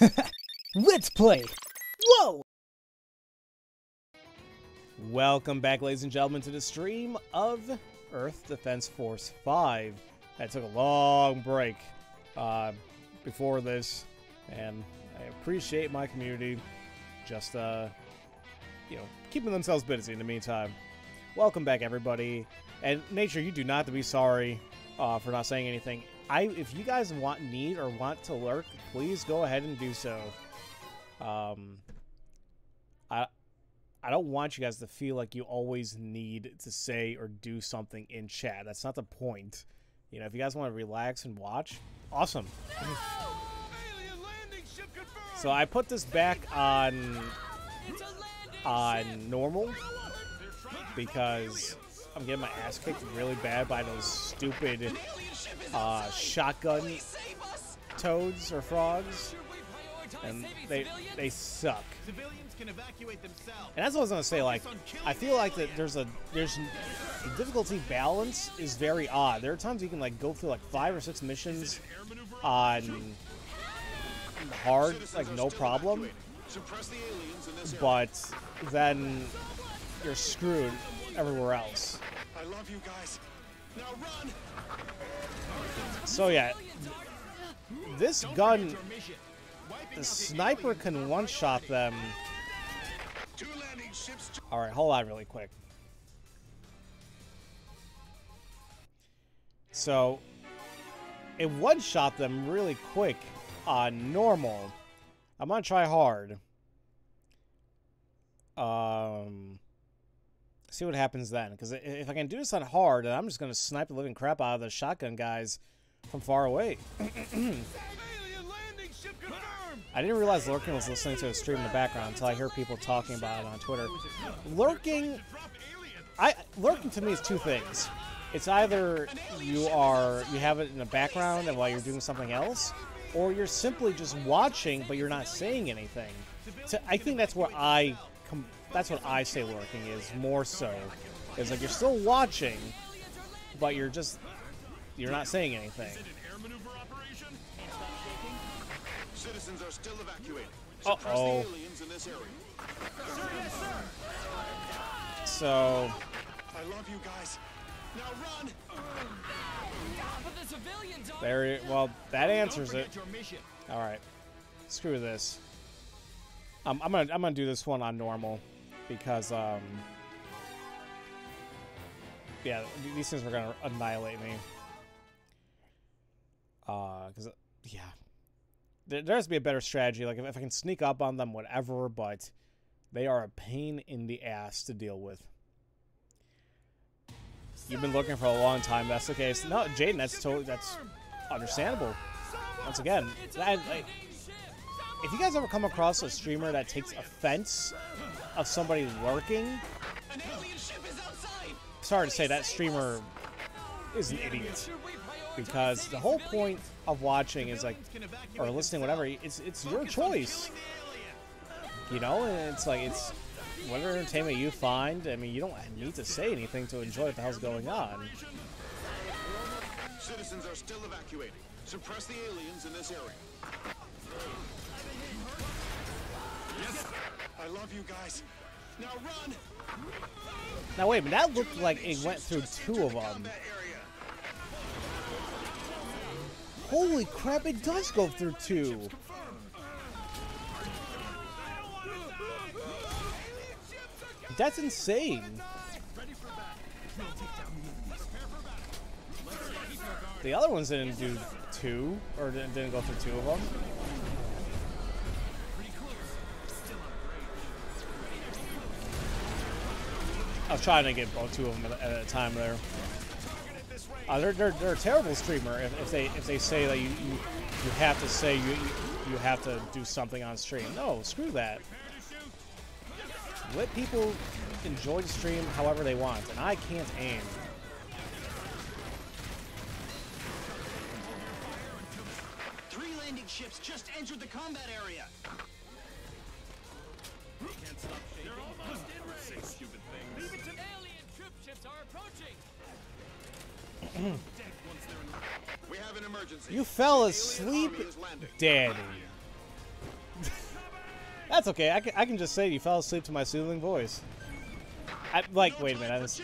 Let's play! Whoa! Welcome back, ladies and gentlemen, to the stream of Earth Defense Force 5. I took a long break uh, before this, and I appreciate my community just, uh, you know, keeping themselves busy in the meantime. Welcome back, everybody. And Nature, you do not have to be sorry uh, for not saying anything. I, if you guys want, need, or want to lurk, please go ahead and do so. Um, I, I don't want you guys to feel like you always need to say or do something in chat. That's not the point. You know, if you guys want to relax and watch, awesome. So I put this back on on normal because I'm getting my ass kicked really bad by those stupid uh, shotgun toads or frogs, and they they suck. And that's what I was gonna say. Like, I feel like that there's a there's the difficulty balance is very odd. There are times you can like go through like five or six missions on hard, like no problem, but then you're screwed everywhere else. I love you guys. Now run. So yeah, this gun, the sniper can one-shot them. Two landing ships. All right, hold on really quick. So it one-shot them really quick on normal. I'm gonna try hard. Um, see what happens then. Because if I can do this on hard, then I'm just gonna snipe the living crap out of the shotgun guys from far away. Alien landing ship confirmed. I didn't realize Lurking was listening to a stream in the background until I hear people talking about it on Twitter. Lurking, I lurking to me is two things. It's either you are you have it in the background and while you're doing something else, or you're simply just watching but you're not saying anything. So I think that's what I com- that's what I say lurking is more so. It's like you're still watching, but you're just you're not saying anything. Is it an air maneuver operation? Citizens are still evacuating. Uh-oh. The aliens in this area. So I love you guys. Now run. But the civilians are there. Well, that answers it. forget your mission. All right, screw this. Um, I'm gonna I'm gonna do this one on normal because um, yeah, these things are gonna annihilate me. Uh, because yeah, there, there has to be a better strategy. Like if, if I can sneak up on them, whatever, but they are a pain in the ass to deal with. You've been looking for a long time. That's the case. No, Jaden, that's totally that's understandable. Once again, that, like, if you guys ever come across a streamer that takes offense of somebody lurking, An alien ship is outside. sorry to say that streamer is an idiot. Because the whole point of watching is like, or listening, whatever, it's it's your choice. You know, and it's like it's whatever entertainment you find. I mean, you don't need to say anything to enjoy what the hell's going on. Citizens are still evacuating. Suppress the aliens in this area. Yes. I love you guys. Now run. Now wait, but that looked like it went through two of them. Holy crap! It does go through two. That's insane. The other ones didn't do two, or didn't go through two of them. I was trying to get both two of them at a time there. Uh, they're, they're, they're a terrible streamer if, if they if they say that you, you you have to say you, you you have to do something on stream. No, screw that. Let people enjoy the stream however they want, and I can't aim. Three landing ships just entered the combat area. Leave Mm. You fell asleep, army is landing. Daddy. That's okay. I can, I can just say you fell asleep to my soothing voice. I, like, No wait a minute. I was,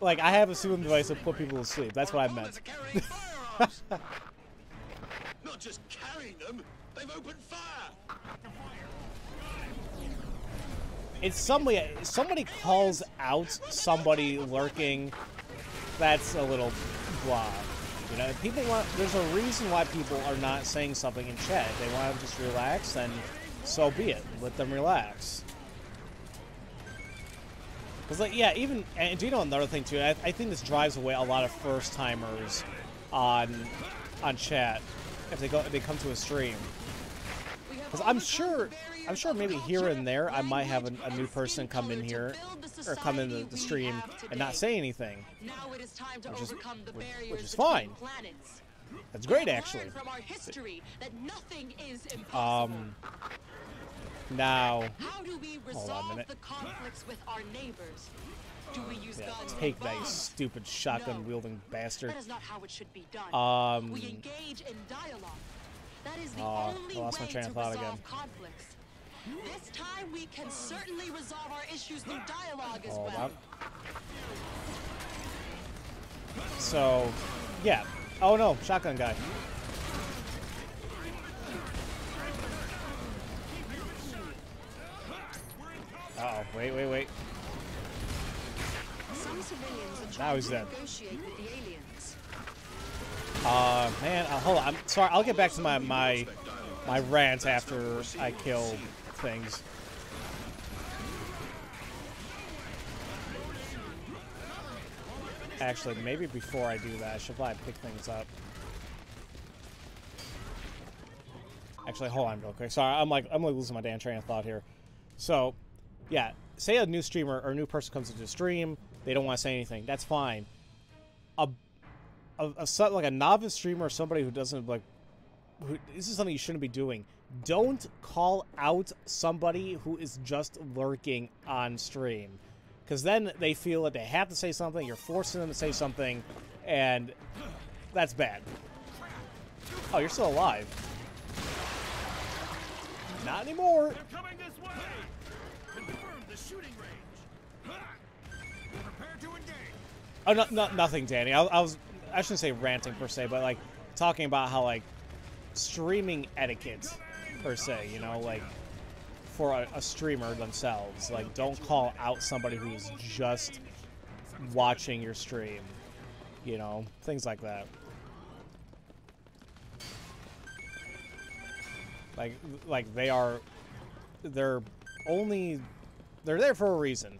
like, I have a soothing device to put people to sleep. That's what I meant. opponents are carrying firearms. Not just carrying them, they've opened fire. It's somebody. Somebody calls out somebody lurking. That's a little blah. You know, people want. There's a reason why people are not saying something in chat. If they want to just relax, then so be it. Let them relax. Because, like, yeah, even and do you know another thing too? I, I think this drives away a lot of first timers on on chat if they go if they come to a stream. Because I'm sure, I'm sure maybe here and there I might have a, a new person come in here or come in the, the stream and not say anything. Now it is time to Which is- overcome the which- barriers which is fine. That's great, actually. from our history that nothing is impossible. Um, now, How do we hold on a resolve minute. the conflicts with our neighbors? Do we use yeah, guns take that, you stupid shotgun wielding bastard. That is not how it should be done. Um, we engage in dialogue. That is the Oh, only I lost my way train to of thought resolve again. conflicts. This time we can certainly resolve our issues through dialogue as well. on. So, yeah. Oh no, shotgun guy. Uh oh, wait, wait, wait. Some civilians are Now he's dead. negotiate with the aliens. Uh, man, uh, hold on. I'm sorry. I'll get back to my my my rant after I kill things. Actually, maybe before I do that, I should probably pick things up. Actually, hold on real quick. Sorry, I'm like I'm like losing my damn train of thought here. So, yeah, say a new streamer or a new person comes into the stream, they don't want to say anything. That's fine. A a, a like a novice streamer or somebody who doesn't like who, this is something you shouldn't be doing don't call out somebody who is just lurking on stream because then they feel that they have to say something you're forcing them to say something and that's bad oh you're still alive not anymore They're coming this way! Confirm the shooting range! Prepare to engage! Oh, no, no, nothing, Danny. I, I was, I shouldn't say ranting per se, but like talking about how like streaming etiquette per se, you know, like for a, a streamer themselves, like don't call out somebody who's just watching your stream, you know, things like that. Like, like they are, they're only, they're there for a reason.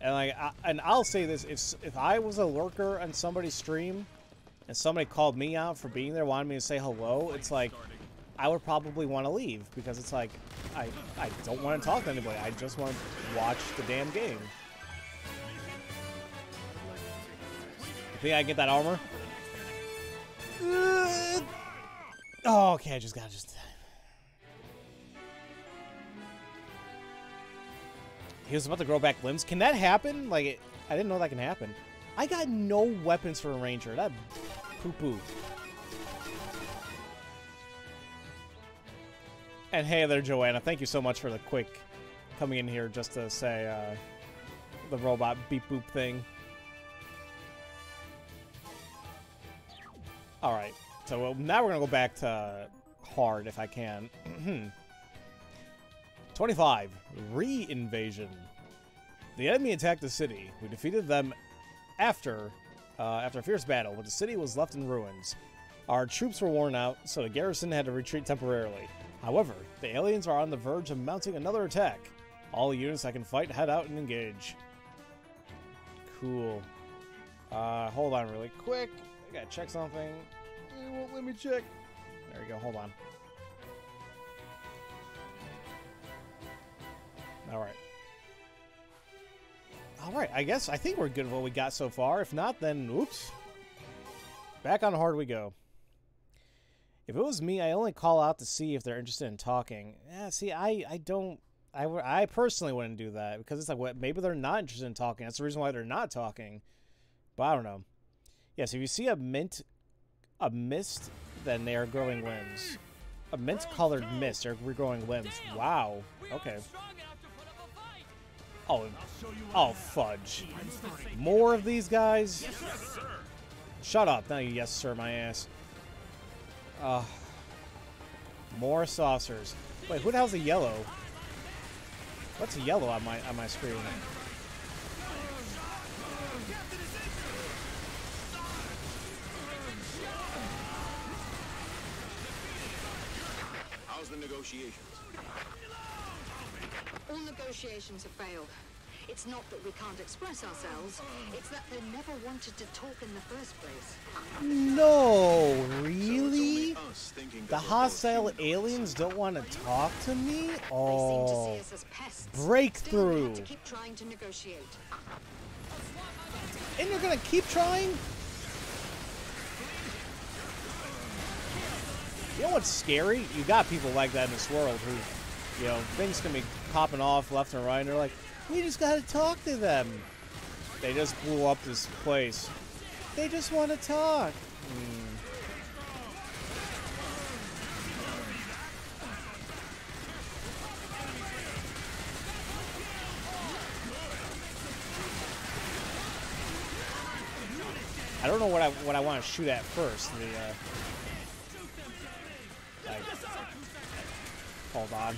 And like, I, and I'll say this: if if I was a lurker on somebody's stream, and somebody called me out for being there, wanted me to say hello, it's like I would probably want to leave because it's like I I don't want to talk to anybody. I just want to watch the damn game. You think I can get that armor? Uh, oh, okay. I just gotta just. He was about to grow back limbs. Can that happen? Like, it, I didn't know that can happen. I got no weapons for a ranger. That poo And hey there, Joanna. Thank you so much for the quick coming in here just to say uh, the robot beep boop thing. All right. So now we're gonna go back to hard if I can. 25. Re-invasion. The enemy attacked the city. We defeated them after uh, after a fierce battle, but the city was left in ruins. Our troops were worn out, so the garrison had to retreat temporarily. However, the aliens are on the verge of mounting another attack. All units that can fight head out and engage. Cool. Uh, hold on really quick. I gotta check something. It won't let me check. There we go. Hold on. All right. All right. I guess I think we're good with what we got so far. If not, then oops. Back on hard we go. If it was me, I only call out to see if they're interested in talking. Yeah. See, I I don't. I, I personally wouldn't do that because it's like what maybe they're not interested in talking. That's the reason why they're not talking. But I don't know. Yes, if you see a mint, a mist, then they are growing limbs. A mint colored mist or regrowing limbs. Wow. Okay. Oh, oh fudge. More of these guys? Shut up. Now you yes sir my ass. Uh, more saucers. Wait, who the hell's a yellow? What's a yellow on my on my screen? How's the negotiations? All negotiations have failed. It's not that we can't express ourselves, it's that they never wanted to talk in the first place. No, really? only The that we're both hostile aliens don't want to talk to me? They seem to Oh. see us as pests. Breakthrough. to to. And you're gonna keep trying? You know what's scary? You got people like that in this world who, you know, things can be popping off left and right, and they're like, we just gotta talk to them. They just blew up this place. They just want to talk. I don't know what I what I want to shoot at first. The uh, like, hold on.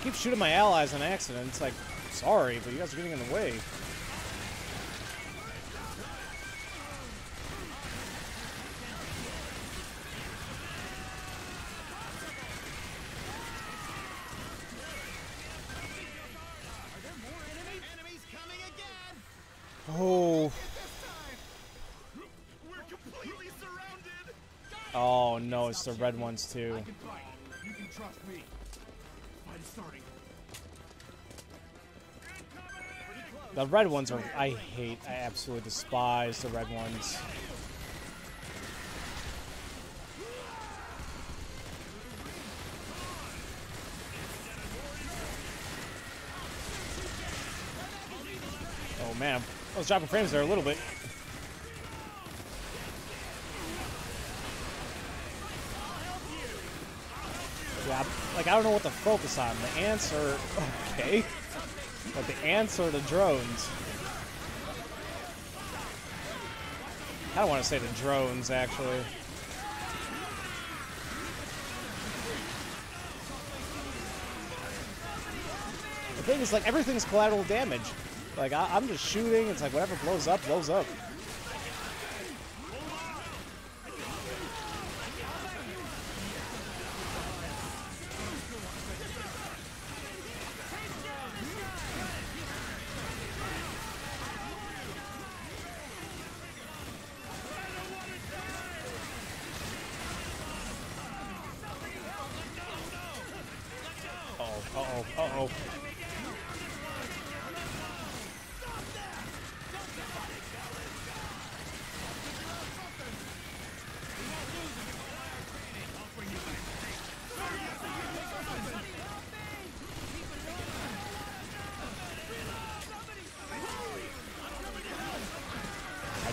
I keep shooting my allies on accident. It's like, sorry, but you guys are getting in the way. Oh, oh no, it's the red ones too. The red ones are. I hate. I absolutely despise the red ones. Oh man, I was dropping frames there a little bit. I don't know what to focus on. The ants are okay. But the ants or the drones? I don't want to say the drones, actually. The thing is, like, everything's collateral damage. Like, I I'm just shooting, it's like whatever blows up, blows up. I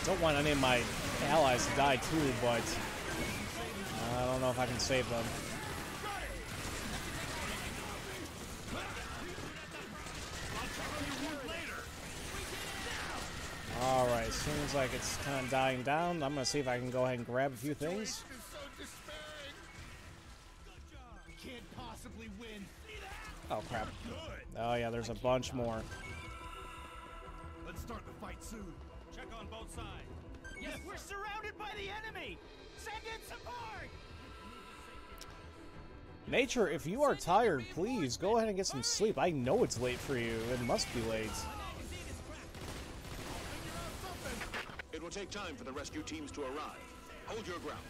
don't want any of my allies to die too, but I don't know if I can save them. Like it's kind of dying down. I'm gonna see if I can go ahead and grab a few things. Is so despairing. Can't possibly win. Oh crap. Oh yeah, there's a bunch more. Let's start the fight soon. Check on both sides. Yes, we're surrounded by the enemy. Send in support. Nature, if you are tired, please go ahead and get some sleep. I know it's late for you. It must be late. Take time for the rescue teams to arrive. Hold your ground.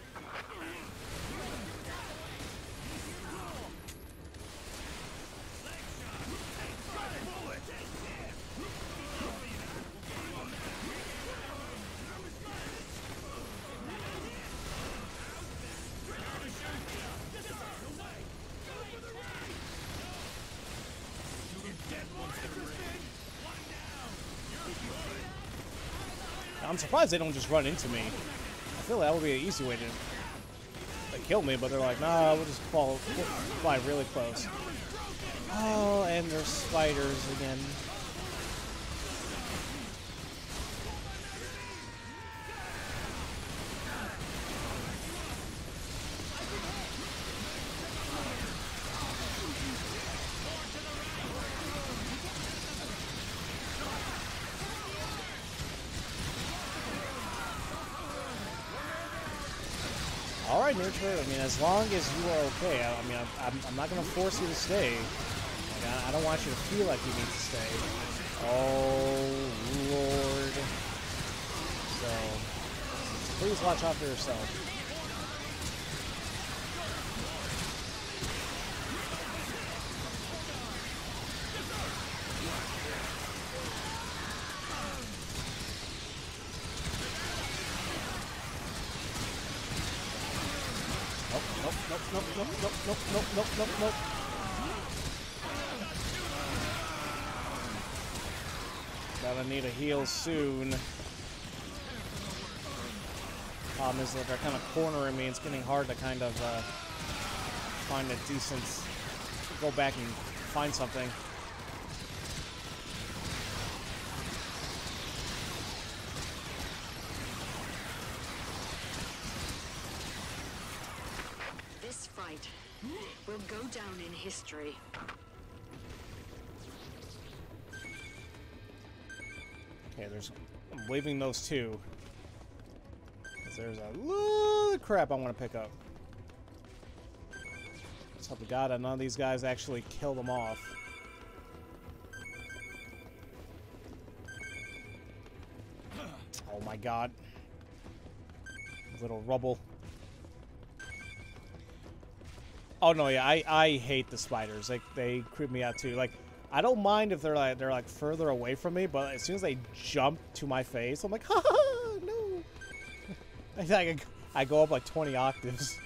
Surprised they don't just run into me. I feel like that would be an easy way to kill me, but they're like, nah, we'll just fall, we'll fly really close. Oh, and there's spiders again. Nurture. I mean, as long as you are okay. I, I mean, I'm, I'm, I'm not going to force you to stay. Like, I, I don't want you to feel like you need to stay. Oh, Lord. So, please watch out for yourself. Heal soon. Problem is that they're kind of cornering me. It's getting hard to kind of uh, find a decent... Go back and find something. This fight will go down in history. Okay, there's. I'm leaving those two. there's a of crap I want to pick up. Let's hope to God that none of these guys actually kill them off. Oh my god. Little rubble. Oh no, yeah, I, I hate the spiders. Like they creep me out too. Like I don't mind if they're like they're like further away from me, but as soon as they jump to my face, I'm like, ha ha, no. I, I go up like 20 octaves.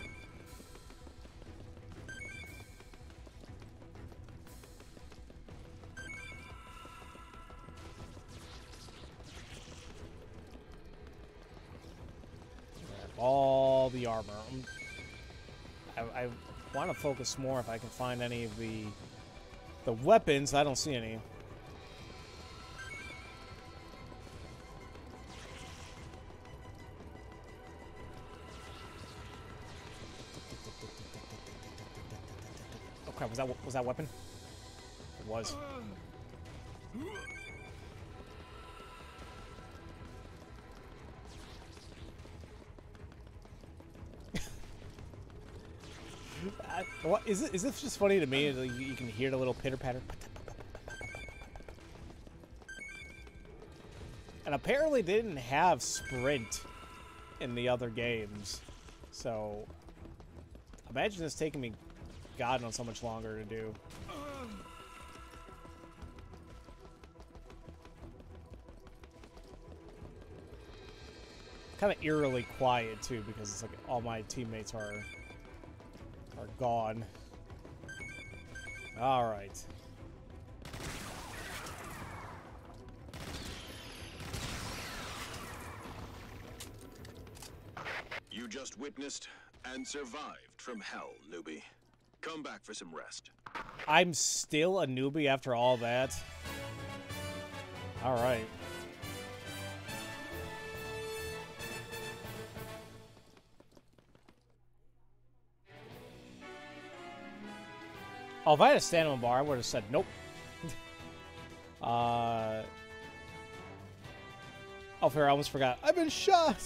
All the armor. Um, I, I want to focus more if I can find any of the the weapons. I don't see any. Oh crap! Was that was that weapon? It was. What is it? Is this just funny to me? that You, can hear the little pitter patter. And apparently, they didn't have sprint in the other games, so imagine this taking me, God knows how much longer to do. Kind of eerily quiet too, because it's like all my teammates are are gone. All right. You just witnessed and survived from hell, newbie. Come back for some rest. I'm still a newbie after all that. All right. Oh, if I had a stamina bar, I would have said nope. uh. Oh, fair, I almost forgot. I've been shot!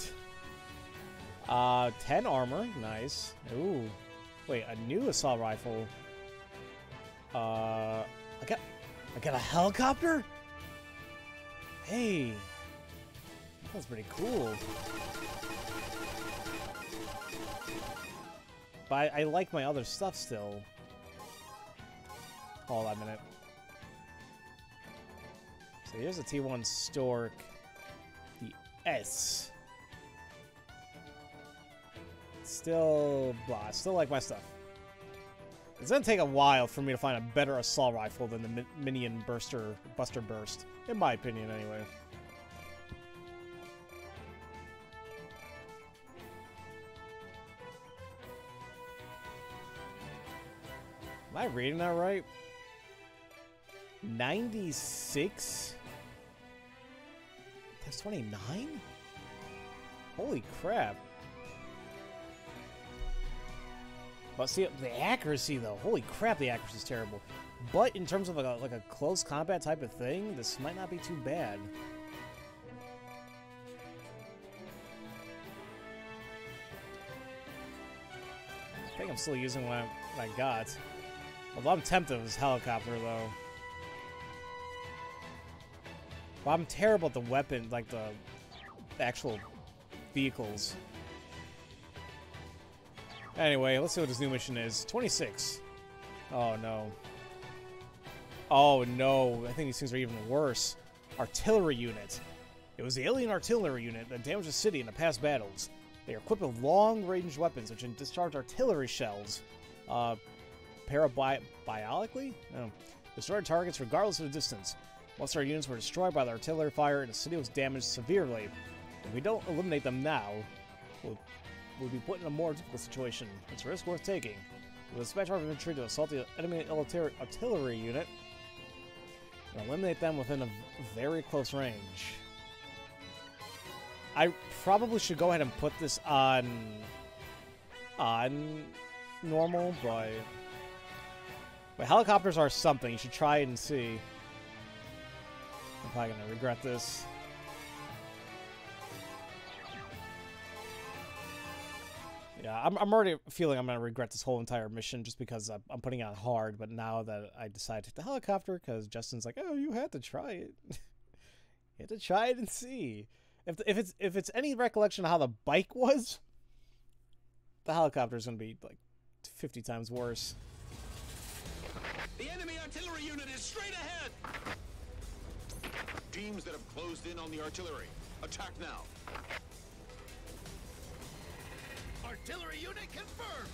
Uh, 10 armor. Nice. Ooh. Wait, a new assault rifle. Uh, I got, I got a helicopter. Hey, that's pretty cool. But I, I like my other stuff still. Hold on a minute. So here's a T1 Stork. The S. Still, blah, still like my stuff. It's gonna take a while for me to find a better assault rifle than the Mi Minion Burster, Buster Burst, in my opinion, anyway. Am I reading that right? 96? That's 29? Holy crap. But see, the accuracy though, holy crap, the accuracy is terrible. But in terms of like a, like a close combat type of thing, this might not be too bad. I think I'm still using what I, what I got. Although I'm tempted with this helicopter though. Well, I'm terrible at the weapon, like the, actual vehicles. Anyway, let's see what this new mission is. 26. Oh, no. Oh, no. I think these things are even worse. Artillery unit. It was the alien artillery unit that damaged the city in the past battles. They are equipped with long-range weapons which can discharge artillery shells. Uh, parabiolically? No. Destroy targets regardless of the distance. Once our units were destroyed by the artillery fire and the city was damaged severely. If we don't eliminate them now, we'll, we'll be put in a more difficult situation. It's a risk worth taking. We'll dispatch our infantry to assault the enemy artillery unit and eliminate them within a very close range. I probably should go ahead and put this on on normal, but but helicopters are something. You should try and see. I'm probably gonna regret this. Yeah, I'm, I'm already feeling I'm gonna regret this whole entire mission just because I'm, putting it on hard. But now that I decided to take the helicopter, because Justin's like, "Oh, you had to try it. you had to try it and see." If if it's if it's any recollection of how the bike was, the helicopter is gonna be like 50 times worse. The enemy artillery unit is straight ahead! Teams that have closed in on the artillery. Attack now. Artillery unit confirmed!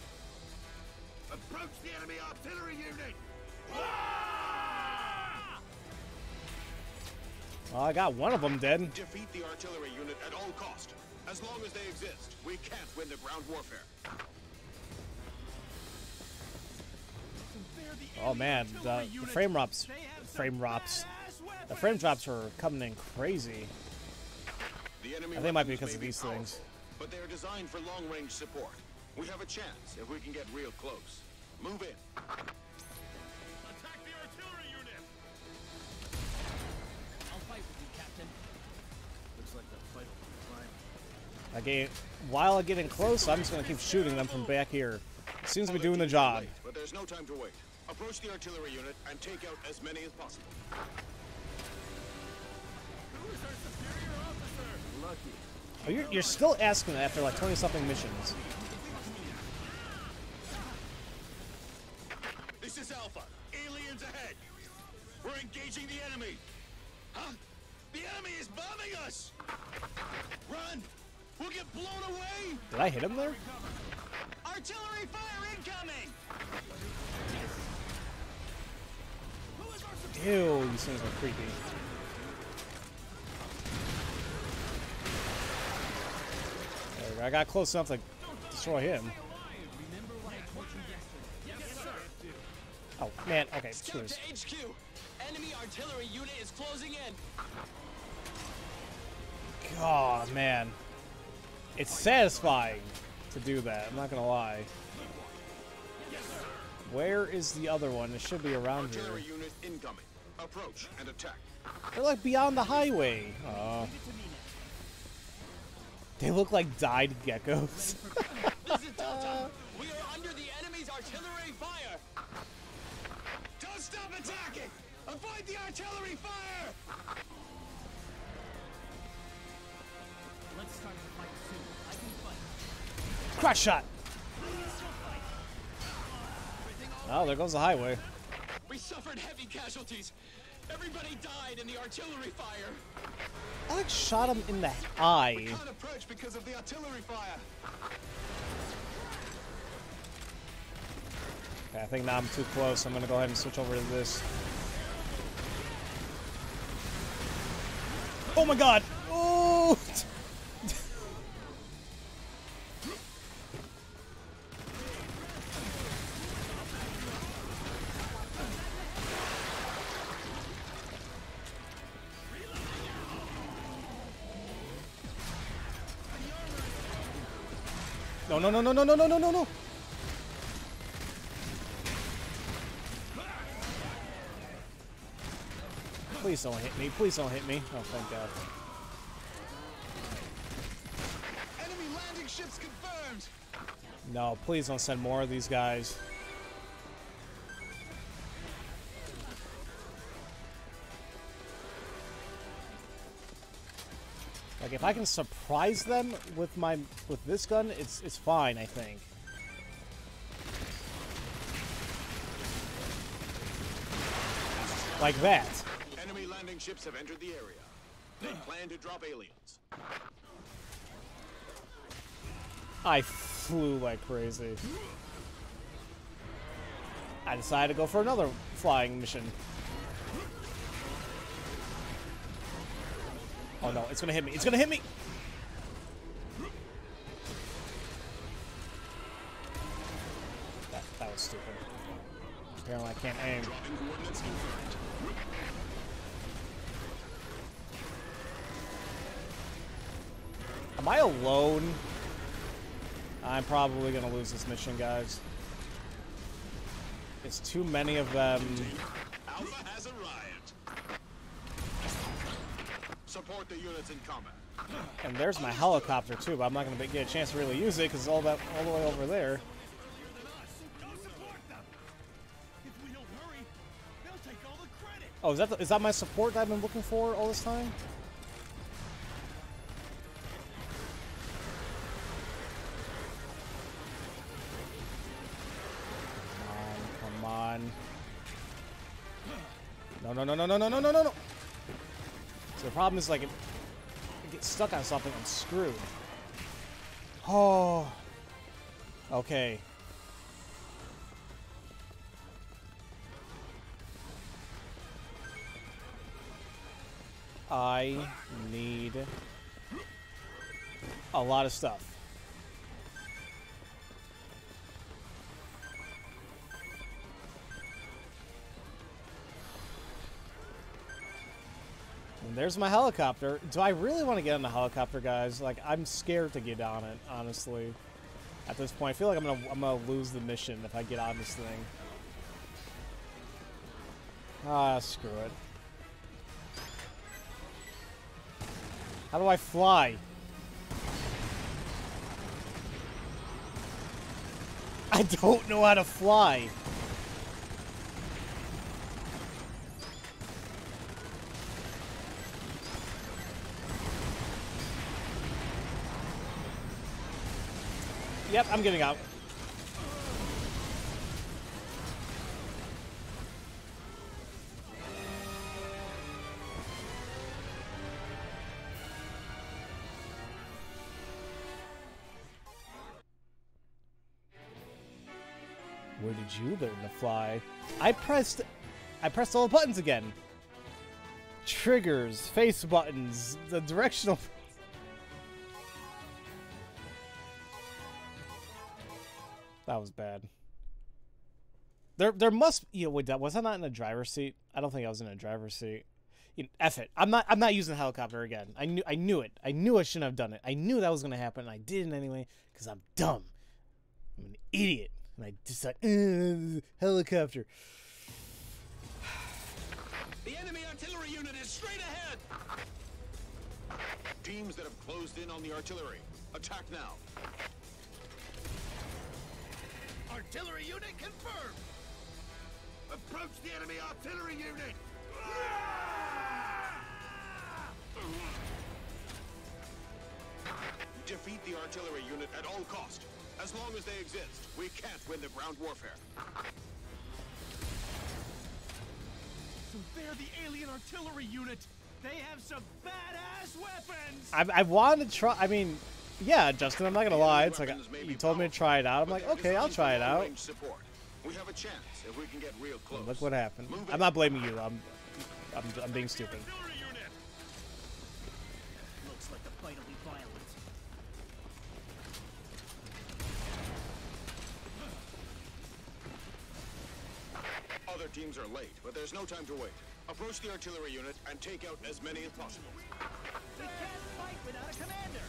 Approach the enemy artillery unit! Ah! Well, I got one of them dead. Defeat the artillery unit at all cost. As long as they exist, we can't win the ground warfare. Oh man, the, the frame drops, frame drops, the frame drops are coming in crazy. The enemy I think it might be because of these powerful, things. But they are designed for long-range support. We have a chance if we can get real close. Move in. Attack the artillery unit! I'll fight with you, Captain. Looks like the fight will be fine. I get, while getting close, I'm just gonna keep shooting them from back here. Seems to be doing the job. Late, but there's no time to wait. Approach the artillery unit and take out as many as possible. You're, you're still asking after like 20 something missions. There we go. I got close enough to destroy him. Remember what I told you yesterday? Oh, man. Okay, screws. to HQ. Enemy artillery unit is closing in. Oh, man. It's satisfying to do that. I'm not gonna lie. Where is the other one? It should be around here. Artillery unit incoming. Approach and attack. They're like beyond the highway. Oh. They look like dyed geckos. This is Delta. We are under the enemy's artillery fire. Don't stop attacking! Avoid the artillery fire! Let's start the fight soon. I can fight. Crush shot. Oh, there goes the highway. We suffered heavy casualties. Everybody died in the artillery fire. I shot him in the eye. Can't approach because of the artillery fire. Okay, I think now I'm too close. I'm gonna go ahead and switch over to this. Oh my god! Oh! No, no, no, no, no, no, no, no, no. Please don't hit me. Please don't hit me. Oh, thank God. Enemy landing ships confirmed. No, please don't send more of these guys. Like if I can surprise them with my with this gun, it's it's fine, I think. Like that. Enemy landing ships have entered the area. They plan to drop aliens. I flew like crazy. I decided to go for another flying mission. Oh no, it's gonna hit me. It's gonna hit me! That, that was stupid. Apparently I can't aim. Am I alone? I'm probably gonna lose this mission, guys. It's too many of them. Alpha has arrived. Support the units in combat. And there's my helicopter too, but I'm not gonna get a chance to really use it because it's all that all the way over there. Oh, is that the, is that my support that I've been looking for all this time? Come on, come on. No, no, no, no, no, no, no, no, no. So the problem is like, if I get stuck on something, I'm screwed. Oh. Okay. I need a lot of stuff. There's my helicopter. Do I really want to get on the helicopter, guys? Like, I'm scared to get on it, honestly. At this point, I feel like I'm gonna I'm gonna lose the mission if I get on this thing. Ah, screw it. How do I fly? I don't know how to fly. Yep, I'm getting out. Where did you learn to fly? I pressed I pressed all the buttons again. Triggers, face buttons, the directional That was bad. There there must you know, wait, that was I not in a driver's seat? I don't think I was in a driver's seat. You know, F it. I'm not I'm not using the helicopter again. I knew I knew it. I knew I shouldn't have done it. I knew that was gonna happen and I didn't anyway, because I'm dumb. I'm an idiot. And I decided "Uh, helicopter. The enemy artillery unit is straight ahead. Teams that have closed in on the artillery. Attack now. Artillery unit confirmed. Approach the enemy artillery unit. Defeat the artillery unit at all cost. As long as they exist, we can't win the ground warfare. So they're the alien artillery unit. They have some badass weapons. I I wanted to try I mean, yeah, Justin, I'm not gonna lie. It's like Weapons you told me to try it out. I'm like, okay, I'll try it out. long-range We have a chance if we can get real close. Look what happened. I'm not blaming you. I'm I'm I'm being stupid. Artillery unit. Looks like the fight will be violent. Other teams are late, but there's no time to wait. Approach the artillery unit and take out as many as possible. We can't fight without a commander.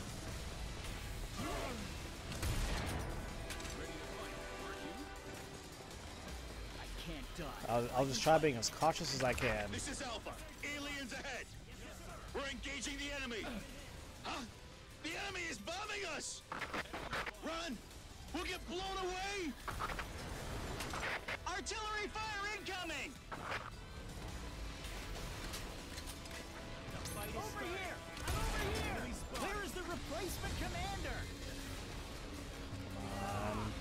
I'll, I'll just try being as cautious as I can. This is Alpha. Aliens ahead. We're engaging the enemy. Huh? The enemy is bombing us. Run. We'll get blown away. Artillery fire incoming! Over here! I'm over here! Where is the replacement commander? Um,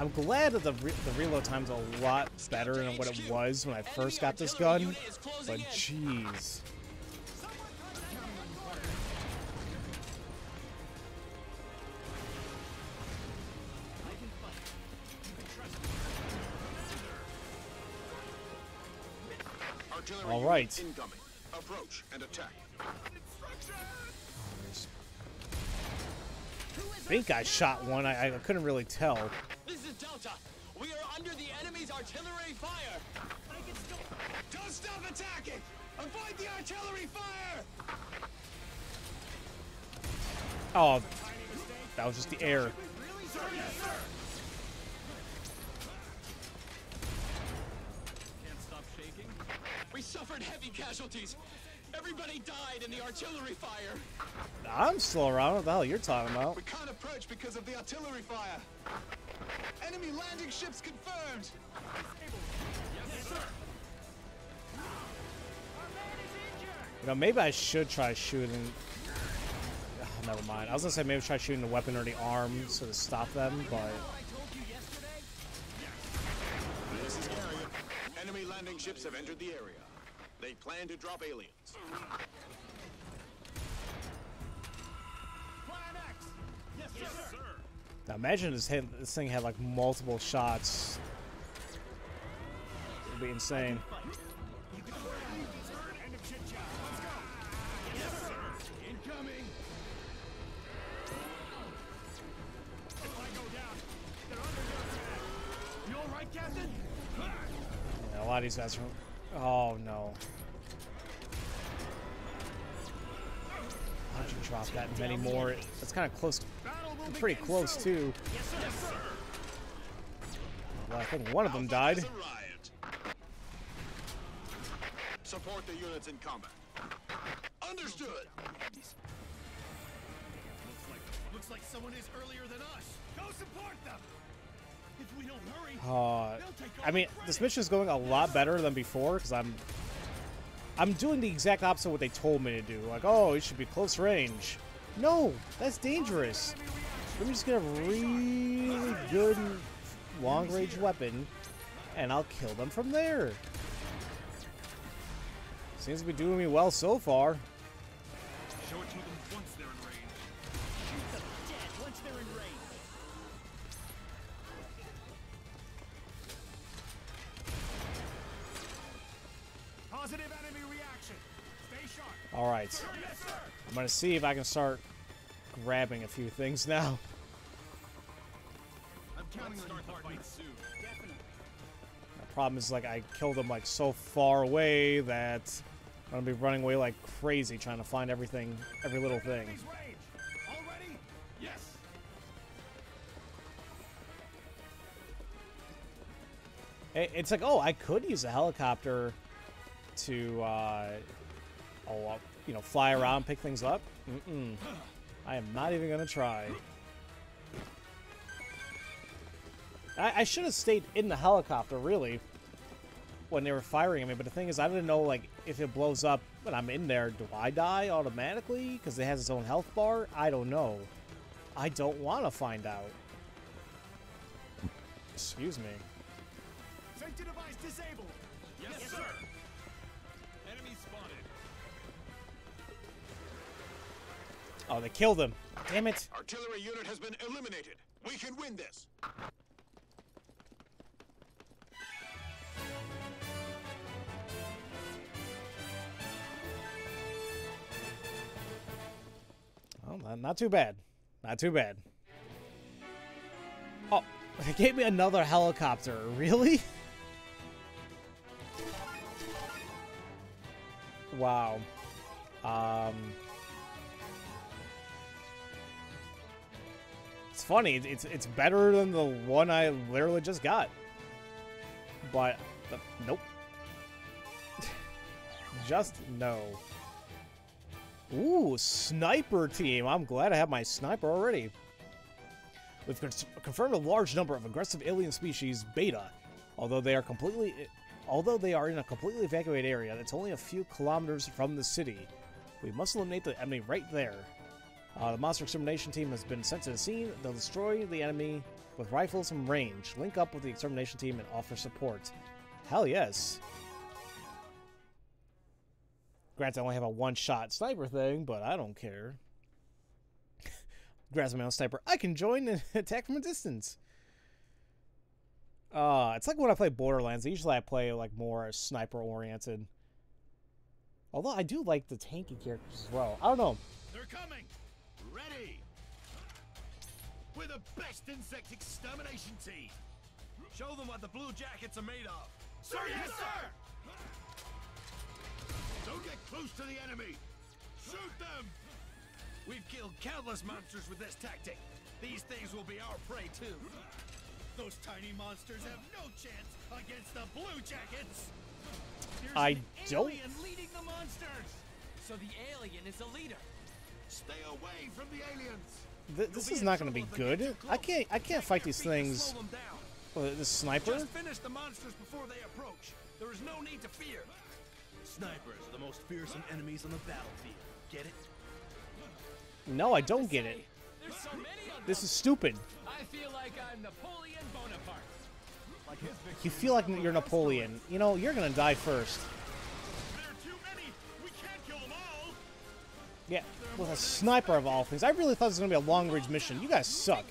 I'm glad that the, re the reload time's a lot better than what it was when I first got this gun. But jeez. All right. Incoming. Approach and attack. I think I shot one. I, I couldn't really tell. This is Delta. We are under the enemy's artillery fire. Don't stop attacking. Avoid the artillery fire. Oh, that was just the air. Can't stop shaking. We suffered heavy casualties. Everybody died in the artillery fire. I'm still around. What the hell you're talking about? We can't approach because of the artillery fire. Enemy landing ships confirmed. You know, maybe I should try shooting. Ah, never mind. I was gonna say maybe try shooting the weapon or the arm so to stop them, but This is Carrier. Enemy landing ships have entered the area. They plan to drop aliens. Plan X! Yes, sir! Now imagine this, hit, this thing had like multiple shots. It'd be insane. A lot of these guys are. Oh no. How'd you drop that many more? That's kind of close. Battle will Pretty close soon. too. Yes, sir! Yes, sir! Well, I think one of them died. Support the units in combat. Understood. Looks like, looks like someone is earlier than us. Go support them! If we don't hurry, Uh, they'll take all I mean, this mission is going a lot better than before because I'm, I'm doing the exact opposite of what they told me to do. Like, oh, it should be close range. No, that's dangerous. Let me just get a really good long range weapon, and I'll kill them from there. Seems to be doing me well so far. Show it to them once they're in range. Shoot them dead once they're in range. Positive enemy reaction. Stay sharp. All right, Yes, sir. I'm gonna see if I can start grabbing a few things now. I'm counting on you, partner. soon. The problem is like I killed them like so far away that I'm gonna be running away like crazy trying to find everything, every little thing. Enemy's range. All ready? Yes. It- It's like, oh, I could use a helicopter to, uh, oh, you know, fly around, pick things up. Mm-mm. I am not even gonna try. I, I should have stayed in the helicopter, really, when they were firing at me. But the thing is, I didn't know, like, if it blows up when I'm in there, do I die automatically? Because it has its own health bar? I don't know. I don't want to find out. Excuse me. Safety device disabled. Yes, sir. Enemy Oh, they killed him. Damn it. Artillery unit has been eliminated. We can win this. Well, not, not too bad. Not too bad. Oh, they gave me another helicopter. Really? Wow. Um. It's funny. It's it's better than the one I literally just got. But But nope. Just no. Ooh, sniper team. I'm glad I have my sniper already. We've confirmed a large number of aggressive alien species, Beta. Although they are completely, although they are in a completely evacuated area that's only a few kilometers from the city, we must eliminate the enemy right there. Uh, the monster extermination team has been sent to the scene. They'll destroy the enemy with rifles from range. Link up with the extermination team and offer support. Hell yes. Granted, I only have a one-shot sniper thing, but I don't care. Grabs my own sniper. I can join and attack from a distance. Uh, it's like when I play Borderlands. Usually I play like more sniper-oriented. Although I do like the tanky characters as well. I don't know. They're coming! Ready! We're the best insect extermination team! Show them what the blue jackets are made of! Sir, yes, sir! Don't get close to the enemy! Shoot them! We've killed countless monsters with this tactic. These things will be our prey too. Those tiny monsters have no chance against the blue jackets! There's I an don't- alien leading the monsters! So the alien is a leader. Stay away from the aliens! Th- this is not going to be good. I can't. I can't fight these things. Slow them this sniper. Just finish the monsters before they approach. There is no need to fear. Snipers are the most fearsome enemies on the battlefield. Get it? No, I don't get it. So This is stupid. I feel like I'm Napoleon Bonaparte. You feel like you're Napoleon. You know, you're gonna die first. There are too many. We can't kill them all. Yeah, with a sniper of all things. I really thought this was gonna be a long range mission. You guys suck.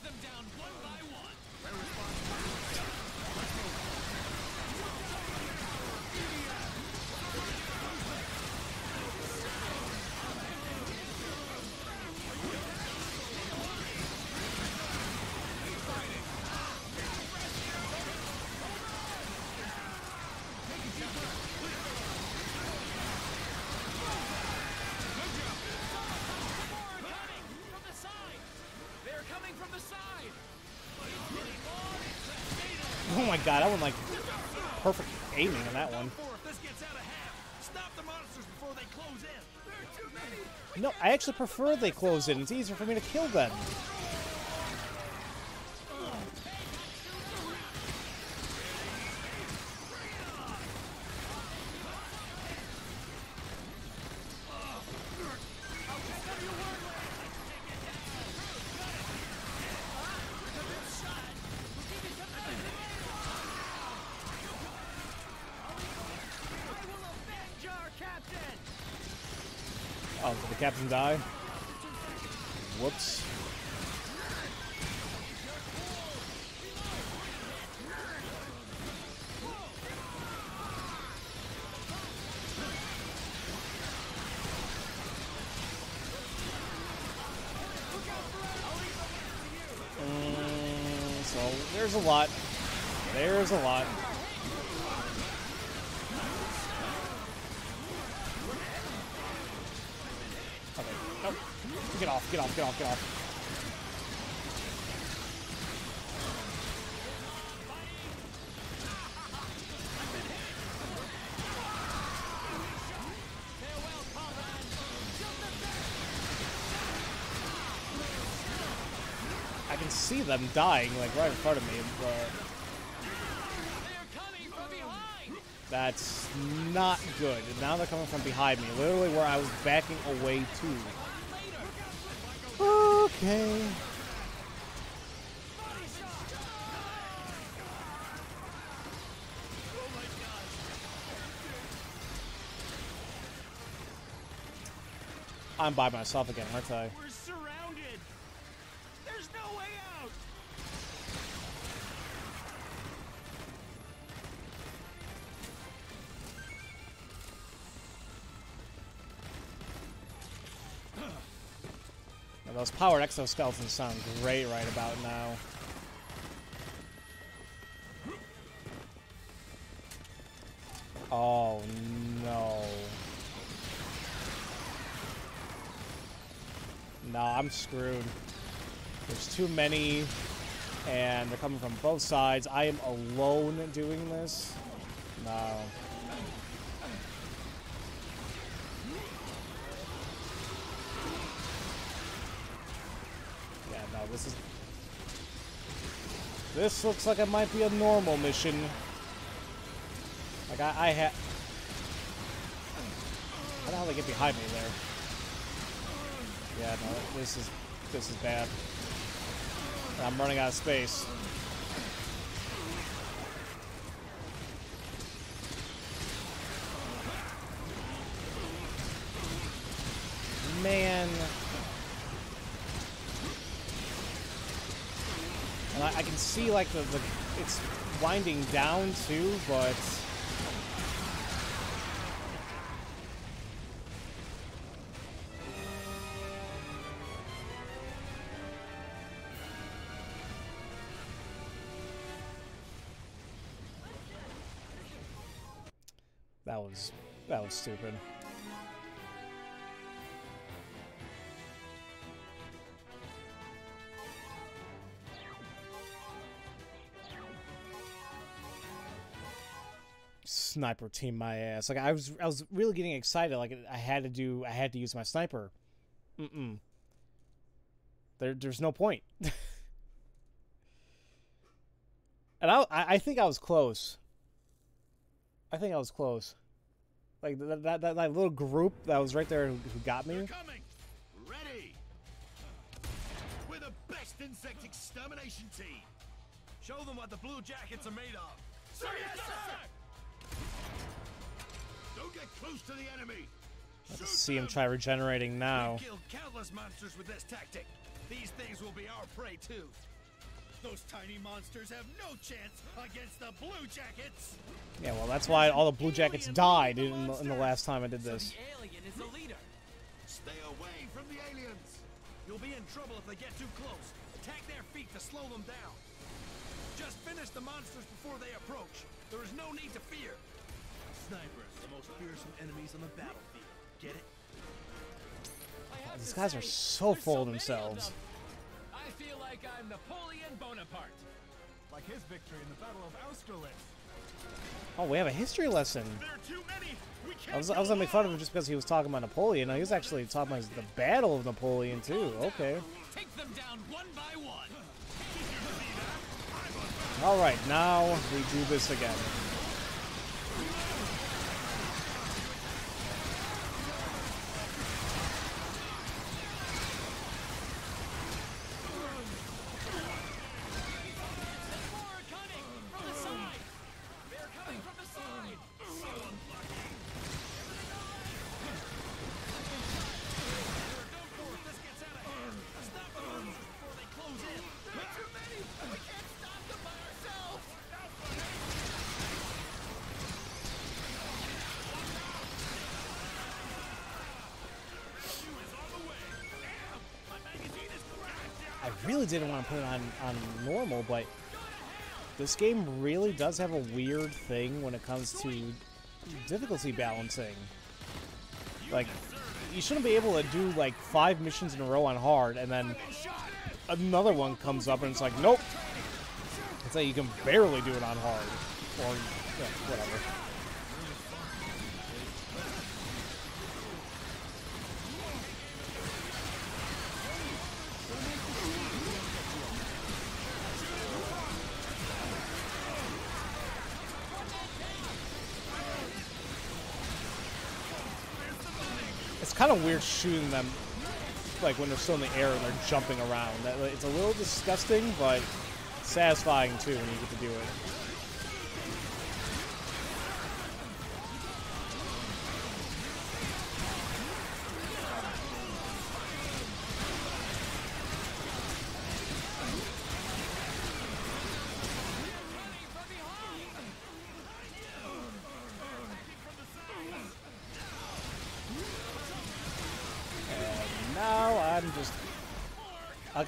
Actually prefer they close in. It's easier for me to kill them. Did the die? Whoops. Mm, so there's a lot. There's a lot. Them dying like right in front of me, but that's not good. And now they're coming from behind me, literally where I was backing away to. Okay. I'm by myself again, aren't I? Those powered exoskeletons sound great right about now. Oh no. No, I'm screwed. There's too many, and they're coming from both sides. I am alone doing this. No. Yeah, no, this is... This looks like it might be a normal mission. Like, I, have. I had... How the hell they get behind me there? Yeah, no, this is... This is bad. I'm running out of space. Man. And I, I can see like the, the it's winding down too, but that was that was stupid. Sniper team my ass. Like I was I was really getting excited. Like I had to do I had to use my sniper. Mm-mm. There there's no point. and I I think I was close. I think I was close. Like that that, that, that little group that was right there who, who got me. They're coming! Ready! We're the best insect extermination team! Show them what the blue jackets are made of! Sir, yes, sir! Let's Shoot see him try regenerating now. We've killed countless monsters with this tactic. These things will be our prey too. Those tiny monsters have no chance against the blue jackets! Yeah, well that's why all the blue jackets died in, the- in the last time I did So this. the alien is the leader. Stay away from the aliens! You'll be in trouble if they get too close. Attack their feet to slow them down. Just finish the monsters before they approach. There is no need to fear. Snipers, the most fearsome enemies on the battlefield. Get it? I These to guys are so there's full of many themselves. them. I feel like I'm Napoleon Bonaparte. Like his victory in the Battle of Austerlitz. Oh, we have a history lesson. There are too many. We can't I was, I was gonna make fun of him just because he was talking about Napoleon. No, he was actually talking about the Battle of Napoleon too. Okay. Take them down one by one. All right, now we do this again. I really didn't want to put it on on normal, but this game really does have a weird thing when it comes to difficulty balancing. Like, you shouldn't be able to do like five missions in a row on hard, and then another one comes up and it's like, nope. It's like you can barely do it on hard, or yeah, whatever. Weird shooting them like when they're still in the air and they're jumping around. It's a little disgusting, but satisfying too when you get to do it.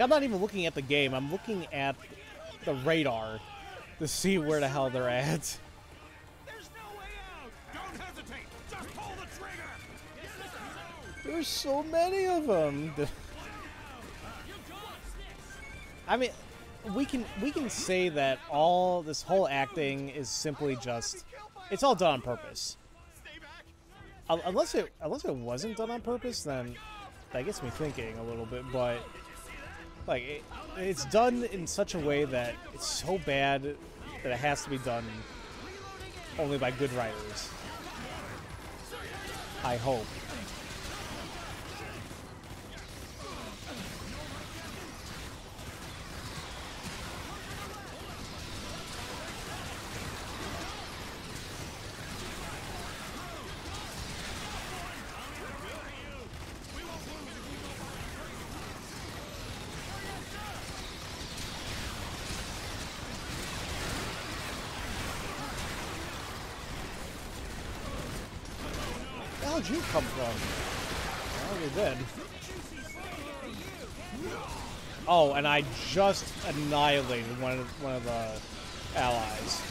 I'm not even looking at the game. I'm looking at the radar to see where the hell they're at. There's no way out. Don't hesitate. Just pull the trigger. There's so many of them. I mean, we can we can say that all this whole acting is simply just it's all done on purpose. Unless it unless it wasn't done on purpose, then that gets me thinking a little bit. But like it, it's done in such a way that it's so bad that it has to be done only by good writers. I hope. Where did you come from? You're dead. Oh, and I just annihilated one of one of the allies.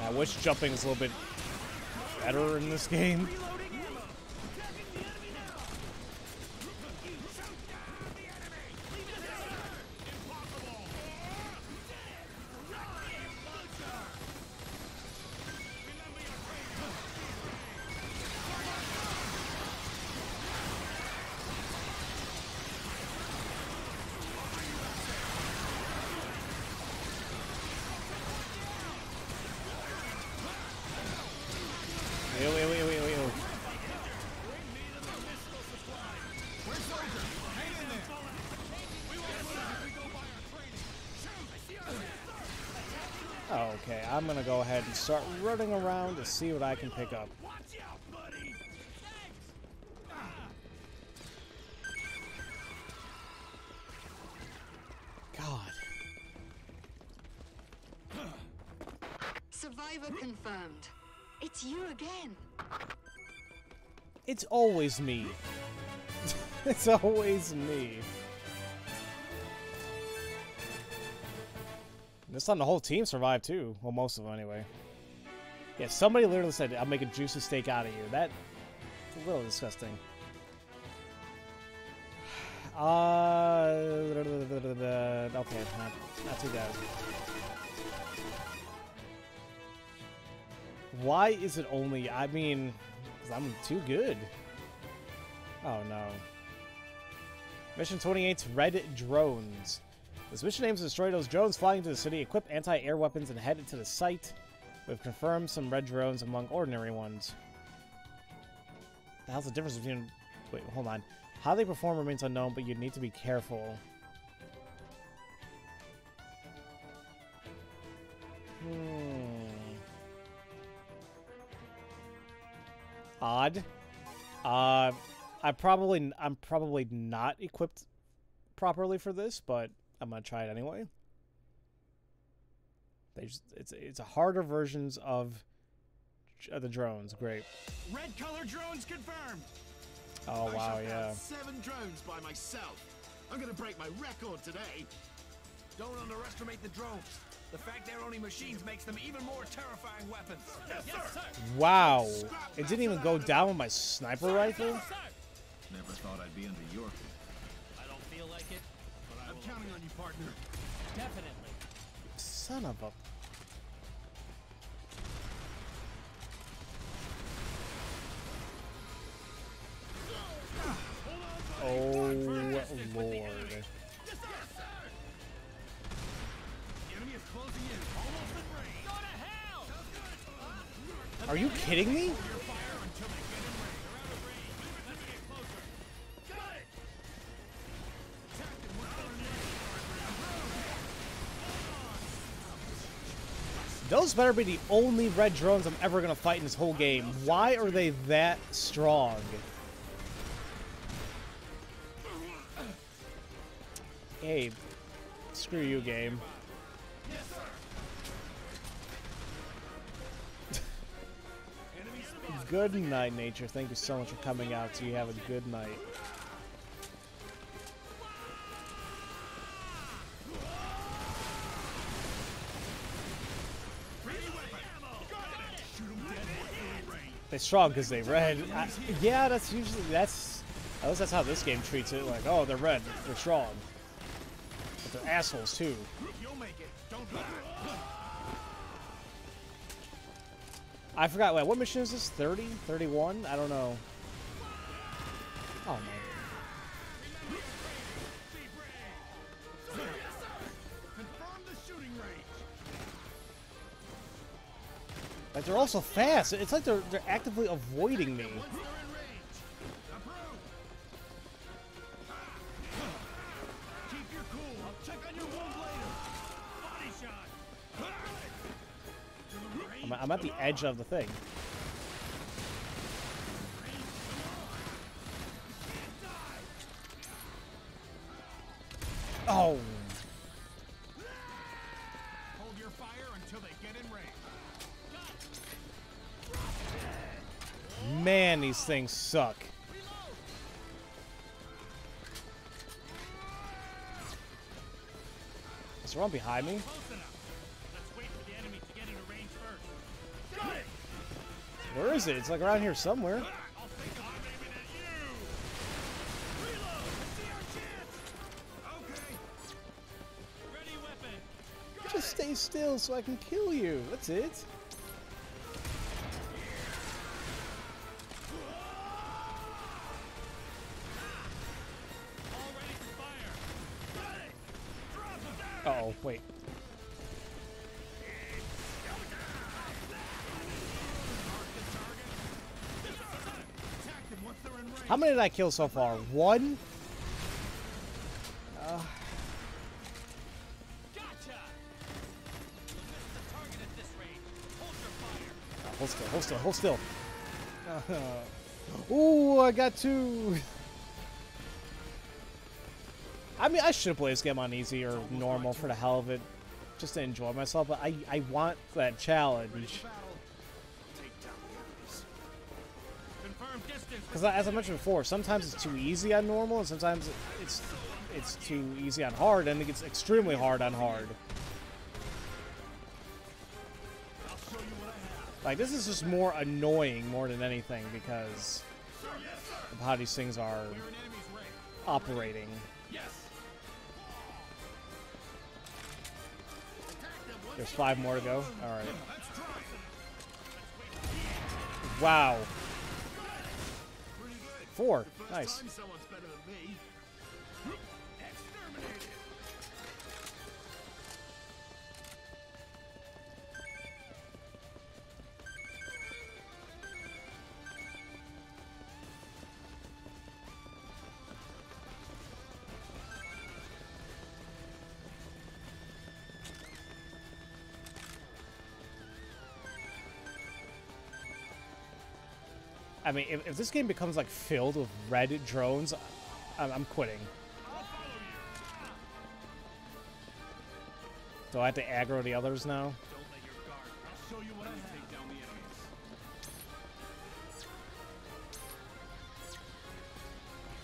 I wish jumping is a little bit better in this game. Start running around to see what I can pick up. God. Survivor confirmed. It's you again. It's always me. it's always me. This time the whole team survived too. Well, most of them anyway. Yeah, somebody literally said, I'll make a juicy steak out of you. That's a little disgusting. Uh, okay, not, not too bad. Why is it only, I mean, I'm too good. Oh no. Mission 28's Red Drones. This mission aims to destroy those drones flying into the city, equip anti-air weapons, and head to the site. We've confirmed some red drones among ordinary ones. The hell's the difference between... Wait, hold on. How they perform remains unknown, but you need to be careful. Hmm. Odd. Uh, I probably I'm probably not equipped properly for this, but I'm gonna try it anyway. They just it's it's a harder versions of uh, the drones. Great. Red color drones confirmed. Oh I wow, yeah. Seven drones by myself. I'm gonna break my record today. Don't underestimate the drones. The fact they're only machines makes them even more terrifying weapons. Yes, sir. Wow. It didn't even go down with my sniper rifle. Never thought I'd be under your I don't feel like it, but I I'm counting on you, partner. Definitely. Son of a. Oh, to Lord. Are you kidding me? Those better be the only red drones I'm ever gonna fight in this whole game. Why are they that strong? Hey, screw you, game. Good night, nature. Thank you so much for coming out. So you have a good night. They strong because they red. I, yeah, that's usually that's. At least that's how this game treats it. Like, oh, they're red, they're strong, they're assholes too. I forgot. Wait, what mission is this? 30? 31? I don't know. Oh man. Like they're also fast. It's like they're they're actively avoiding me. I'm, I'm at the edge of the thing. Oh, Hold your fire until they get in range. man, these things suck. Is there one behind me? Where is it? It's like around here somewhere. Just stay still so I can kill you. That's it Uh oh, wait. How many did I kill so far? One? Gotcha. You'll miss the target at this range. Hold your fire. Hold still, hold still, hold still. Ooh, I got two. I mean, I should play this game on easy or normal for the hell of it, just to enjoy myself. But I, I want that challenge because, as I mentioned before, sometimes it's too easy on normal, and sometimes it's it's too easy on hard, and it gets extremely hard on hard. Like this is just more annoying more than anything because of how these things are operating. There's five more to go. All right. Wow. Four. Nice. I mean, if, if this game becomes like filled with red drones, I'm, I'm quitting. Do I have to aggro the others now?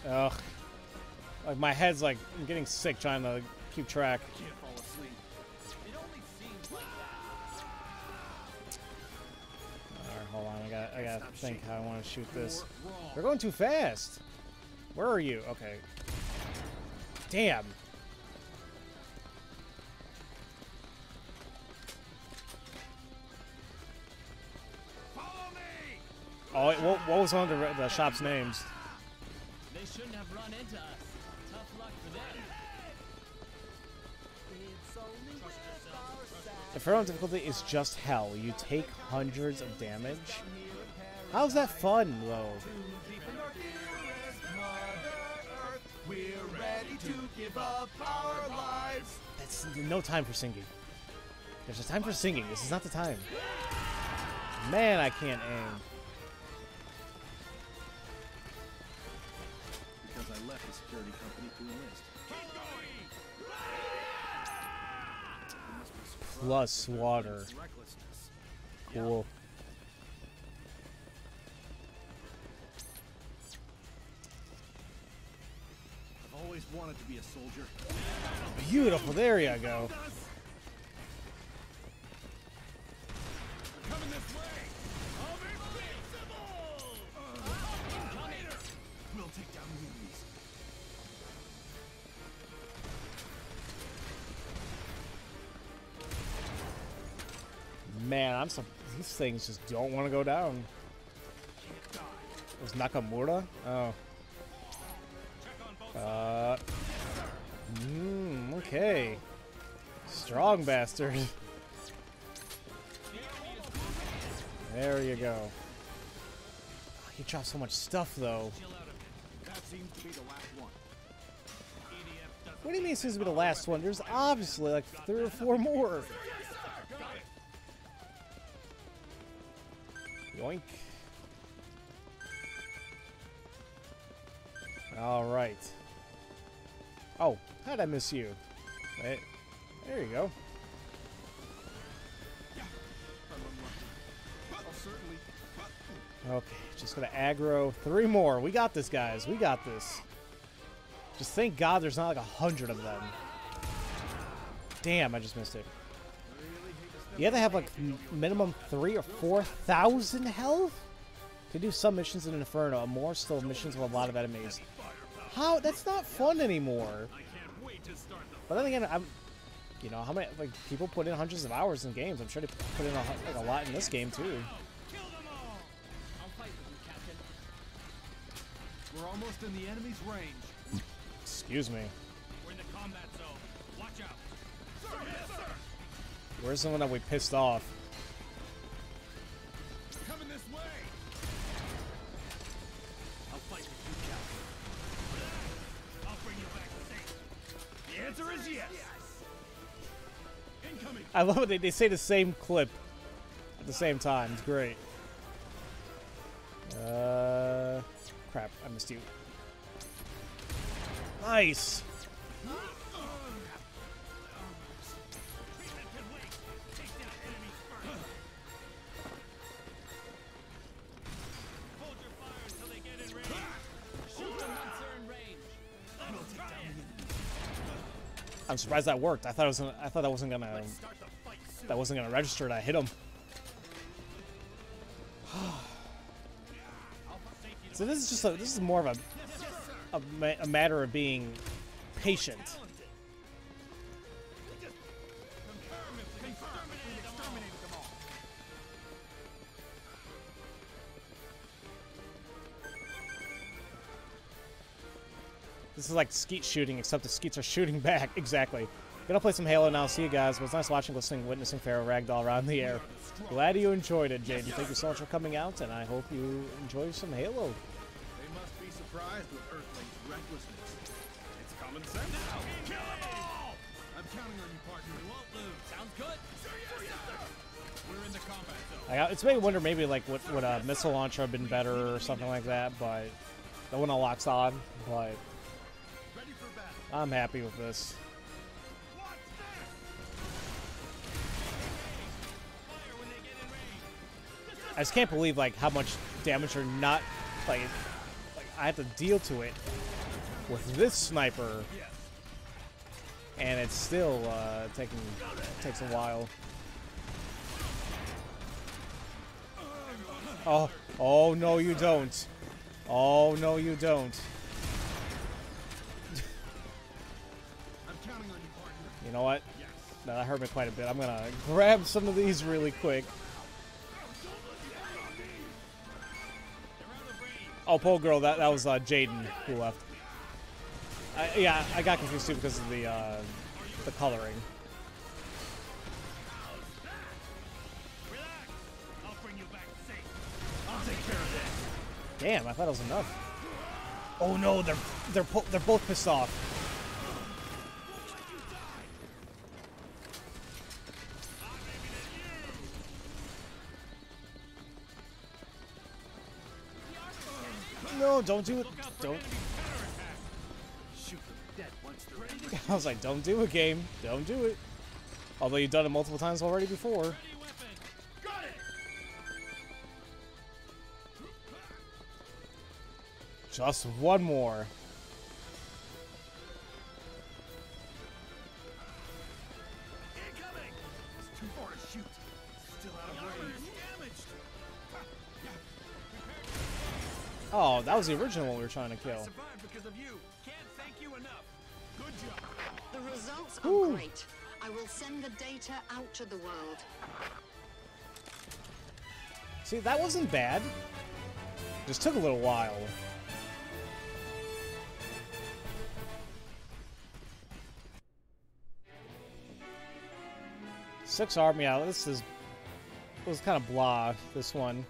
Ugh. Like my head's like I'm getting sick trying to keep track. Think how I want to shoot this. You're. They're going too fast. Where are you? Okay. Damn. Oh, wait, what, what was one of the, the shop's names? They shouldn't have run into us. Tough luck for them. The Pharaoh difficulty is just hell. You take hundreds of damage. How's that fun, though? We're ready to give up our lives. That's no time for singing. There's a time for singing. This is not the time. Man, I can't aim. Because I left the security company to enlist. Keep going. Plus water. Cool. wanted to be a soldier. Beautiful. There you go. Man, I'm so these things just don't want to go down. It was Nakamura? Oh. Uh, Okay. Strong bastard. There you go. Oh, he dropped so much stuff though. What do you mean seems to be the last one? There's obviously like three or four more. Yoink. All right. Oh, how'd I miss you? There you go. Okay, just gonna aggro three more. We got this, guys. We got this. Just thank God there's not like a hundred of them. Damn, I just missed it. Have to have like minimum three or four thousand health to do some missions in Inferno. More still missions with a lot of enemies. How? That's not fun anymore. But then again, I'm, you know, how many like people put in hundreds of hours in games. I'm sure they put in a, like a lot in this game too. Kill them all! I'll fight with you, Captain. We're almost in the enemy's range. Excuse me. We're in the combat zone. Watch out. Sir, yes, sir. Where's someone that we pissed off? Coming this way. Answer is yes. Incoming! I love it. They, they say the same clip at the same time. It's great. Uh, crap. I missed you. Nice. I'm surprised that worked. I thought it was. Gonna, I thought that wasn't gonna. Start the fight soon. That wasn't gonna register. That I hit him. So this is just a. This is more of a. A, ma- a matter of being patient. This is like skeet shooting, except the skeets are shooting back. Exactly. Gonna play some Halo now. See you guys. It was nice watching, listening, witnessing Pharaoh ragdoll around the air. Glad you enjoyed it, Jaden. Thank you so much for coming out, and I hope you enjoy some Halo. They must be surprised with Earthling's recklessness. It's common sense. Now, kill them all! I'm counting on you, partner. We won't lose. Sounds good? We're in the combat zone. I, it's made me wonder maybe like would, would a missile launcher have been better or something like that, but that one that locks on. But Ready for battle. I'm happy with this. I just can't believe like how much damage or not like like I have to deal to it with this sniper, and it's still uh, taking takes a while. Oh, oh no, you don't. Oh no, you don't. You know what? No, that hurt me quite a bit. I'm gonna grab some of these really quick. Oh, pole girl, that that was uh, Jaden who left. I, yeah, I got confused too because of the uh, the coloring. Damn, I thought it was enough. Oh no, they're they're they're both pissed off. No, don't do it. Don't. Shoot them dead once they're ready to I was like, don't do it, game. Don't do it. Although you've done it multiple times already before. Ready weapon. Got it! Just one more. Oh, that was the original one we were trying to kill. Survived because of you. Can't thank you enough. Good job. The results are Ooh. great. I will send the data out to the world. See, that wasn't bad. Just took a little while. Six army. Yeah, this is was kind of blah. This one.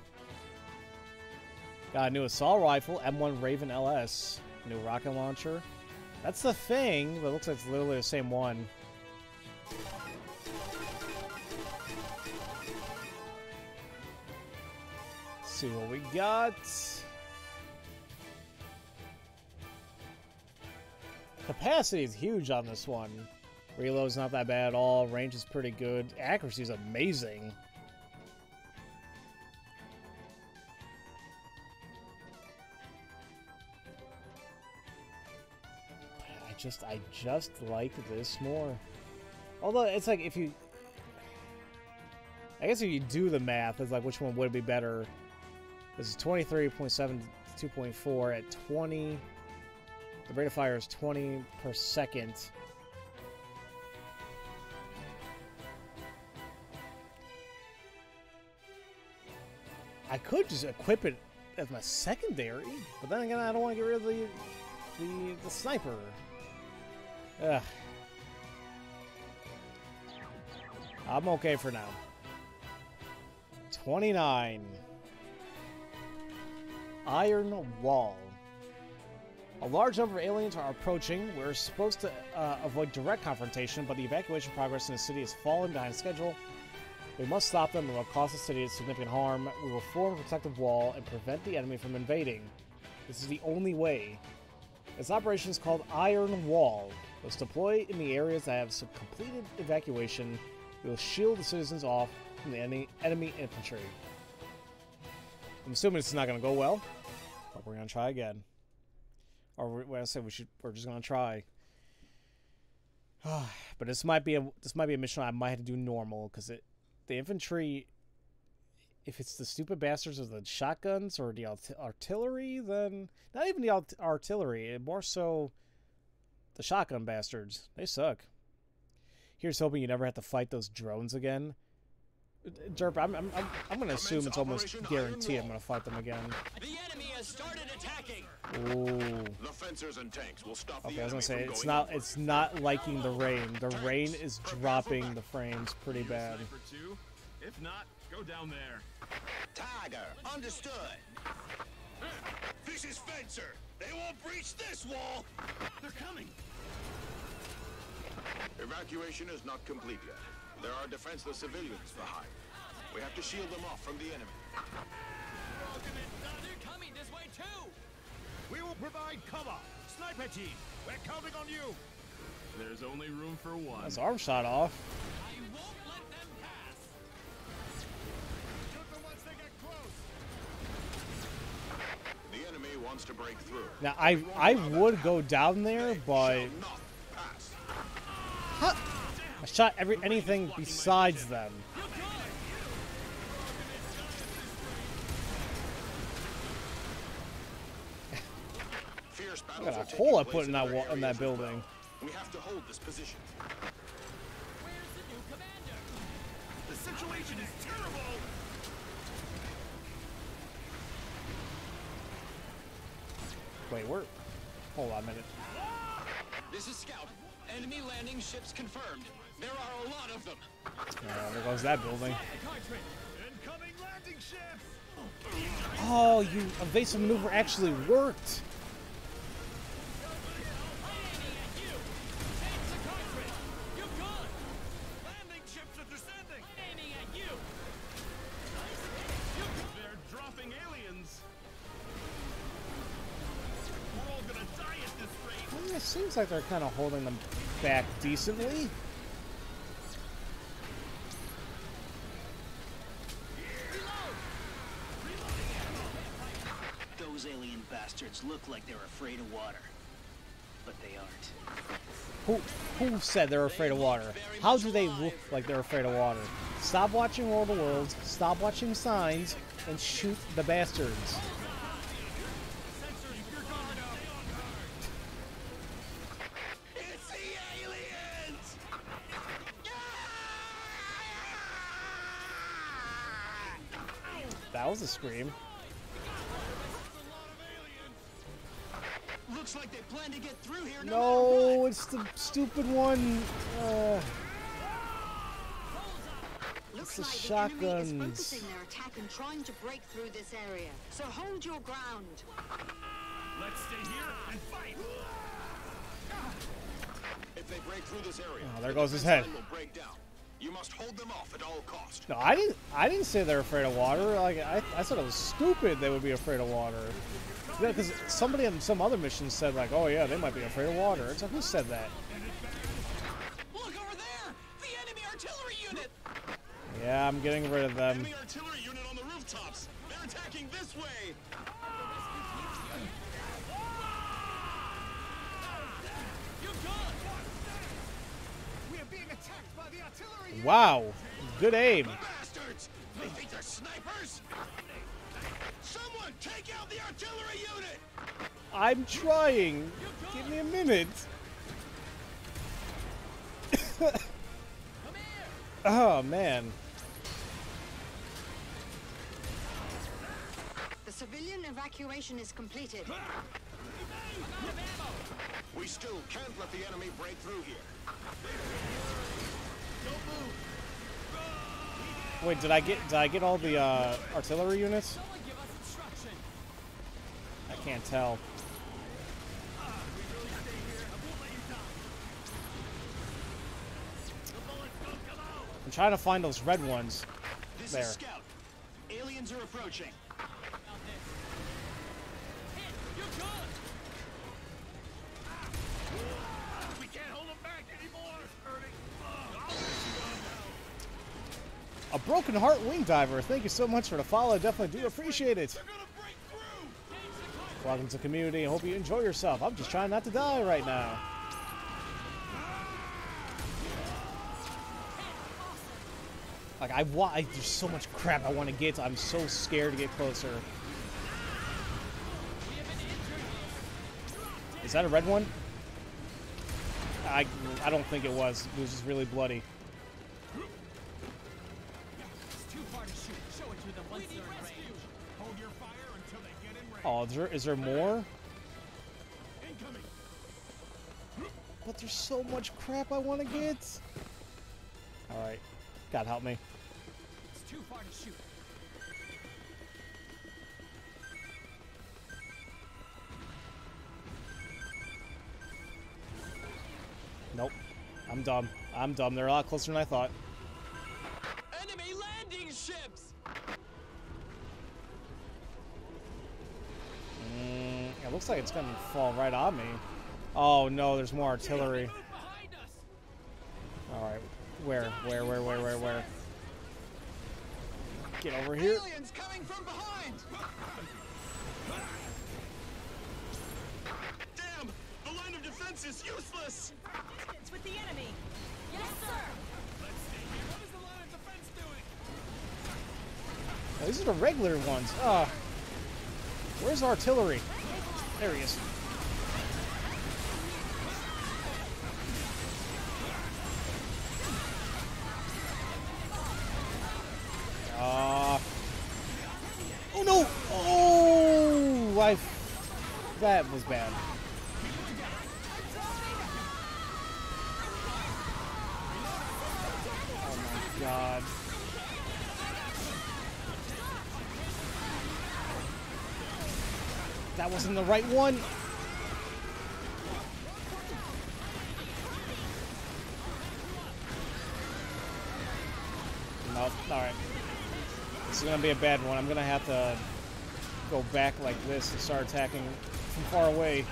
Got a new assault rifle, M1 Raven LS. New rocket launcher. That's the thing, but it looks like it's literally the same one. Let's see what we got. Capacity is huge on this one. Reload's not that bad at all. Range is pretty good. Accuracy is amazing. Just, I just like this more. Although it's like if you, I guess if you do the math, it's like which one would be better. This is 23.7 to 2.4 at 20. The rate of fire is 20 per second. I could just equip it as my secondary, but then again, I don't want to get rid of the the, the sniper. Ugh. I'm okay for now. 29. Iron Wall. A large number of aliens are approaching. We're supposed to uh, avoid direct confrontation, but the evacuation progress in the city is falling behind schedule. We must stop them, or will cost the city significant harm. We will form a protective wall and prevent the enemy from invading. This is the only way. This operation is called Iron Wall. Let's deploy in the areas that have some completed evacuation. We will shield the citizens off from the enemy, enemy infantry. I'm assuming this is not going to go well, but we're going to try again. Or what I said, we should. We're just going to try. but this might be a this might be a mission I might have to do normal because it the infantry. If it's the stupid bastards of the shotguns or the art- artillery, then not even the art- artillery, more so the shotgun bastards. They suck. Here's hoping you never have to fight those drones again. Derp, I'm, I'm, I'm, I'm going to assume it's almost Operation Iron guaranteed I'm going to fight them again. The enemy has started attacking. Ooh. The fencers and tanks will stop the Okay, I was gonna say it's not over. it's not liking the rain. The rain is dropping the frames pretty bad. If not, go down there. Tiger, understood. This is Fencer. They won't breach this wall. They're coming. Evacuation is not complete yet. There are defenseless civilians behind. We have to shield them off from the enemy. They're coming this way too. We will provide cover. Sniper team, we're counting on you. There's only room for one. That's arm shot off. Wants to break through. Now I I would go down there, but Shall. I shot every anything besides them. Fierce I battles got a hole I put in that wall in that areas as well. building. We have to hold this position. Where's the new commander? The situation is terrible. Wait, where? Hold on a minute. This is Scout. Enemy landing ships confirmed. There are a lot of them. Uh, there goes that building. A cartridge. Incoming landing ships. Oh, you evasive maneuver actually worked. Seems like they're kind of holding them back decently. Those alien bastards look like they're afraid of water. But they aren't. Who who said they're afraid of water? How do they look like they're afraid of water? Stop watching World of Worlds, stop watching signs, and shoot the bastards. That That was a scream. Looks like they plan to get through here no, No, it's the stupid one. Uh, Looks the like the enemy is shotguns. focusing their attack and trying to break through this area. So hold your ground. Let's stay here and fight. If they break through this area, Oh, there goes his defense head. Line will break down. You must hold them off at all cost. no, I didn't. I didn't say they're afraid of water. Like I, I said it was stupid they would be afraid of water. Yeah, because somebody on some other mission said like, oh yeah, they might be afraid of water. It's like who said that? Look over there! The enemy artillery unit! Yeah, I'm getting rid of them. Enemy artillery unit on the rooftops. They're attacking this way. Wow, good aim. Bastards! They think they're snipers? Someone take out the artillery unit! I'm trying. Give me a minute. oh man. The civilian evacuation is completed. We still can't let the enemy break through here. Wait, did I get did I get all the uh, artillery units? Someone give us instruction! I can't tell. I'm trying to find those red ones. This There. is Scout. Aliens are approaching. About this. Hit! You good? We can't hold them back anymore. Hurting. A broken heart wing diver. Thank you so much for the follow. Definitely do appreciate it. Welcome to the community. I hope you enjoy yourself. I'm just trying not to die right now. Like I want, I, there's so much crap I want to get. I'm so scared to get closer. Is that a red one? I, I don't think it was. It was just really bloody. Oh, is there, is there more? Incoming. But there's so much crap I want to get. All right, God help me. It's too far to shoot. Nope, I'm dumb. I'm dumb. They're a lot closer than I thought. Enemy landing ships! Mm, it looks like it's gonna fall right on me. Oh no, there's more artillery. Move behind us! All right, where, where, where, where, where, where? Get over here. Aliens coming from behind! Damn! The line of defense is useless! Distance with the enemy. Yes, sir. Let's stay. What is the line of defense doing? Oh, these are the regular ones. Ah, where's artillery? There he is. Ah. oh no! Oh, I. That was bad. Oh my god. That wasn't the right one. Nope. Alright. This is gonna be a bad one. I'm gonna have to go back like this and start attacking from far away.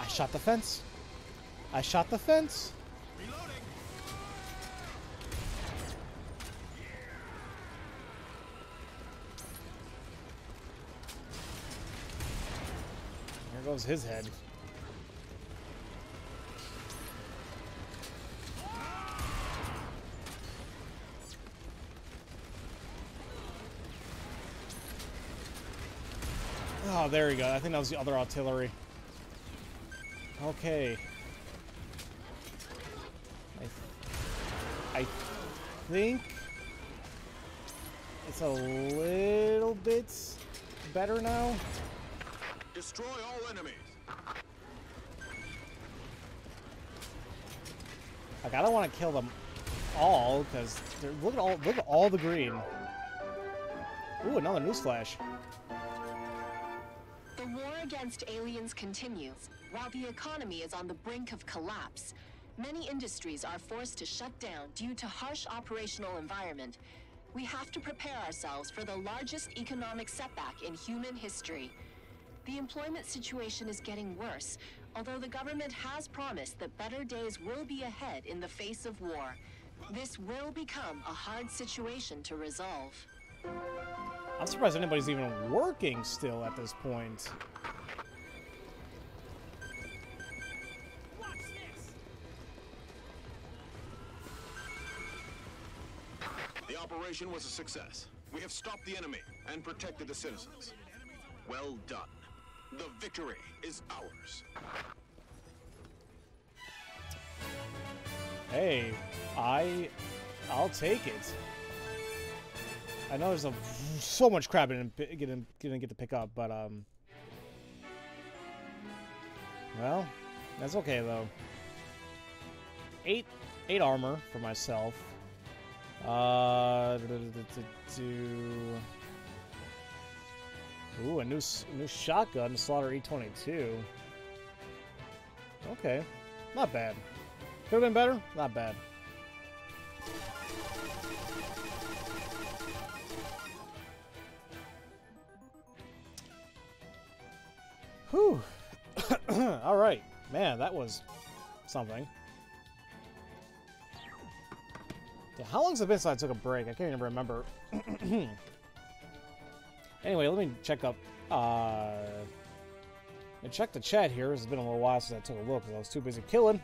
I shot the fence. I shot the fence. There was his head. Oh, there we go. I think that was the other artillery. Okay. I, th I think it's a little bit better now. Destroy all enemies. Like I don't want to kill them all because look at all look at all the green. Ooh, another newsflash. The war against aliens continues. While the economy is on the brink of collapse, many industries are forced to shut down due to harsh operational environment. We have to prepare ourselves for the largest economic setback in human history. The employment situation is getting worse, although the government has promised that better days will be ahead in the face of war. This will become a hard situation to resolve. I'm surprised anybody's even working still at this point. The operation was a success. We have stopped the enemy and protected the citizens. Well done. The victory is ours. Hey, I, I'll take it. I know there's a, so much crap in getting gonna get to pick up, but um, well, that's okay though. Eight, eight armor for myself. Uh, do. Ooh, a new new shotgun slaughter E22. Okay, not bad. Could have been better. Not bad. Whew. All right, man, that was something. How long's it been since I took a break? I can't even remember. anyway, let me check up. Uh, and check the chat here. It's been a little while since I took a look because I was too busy killing.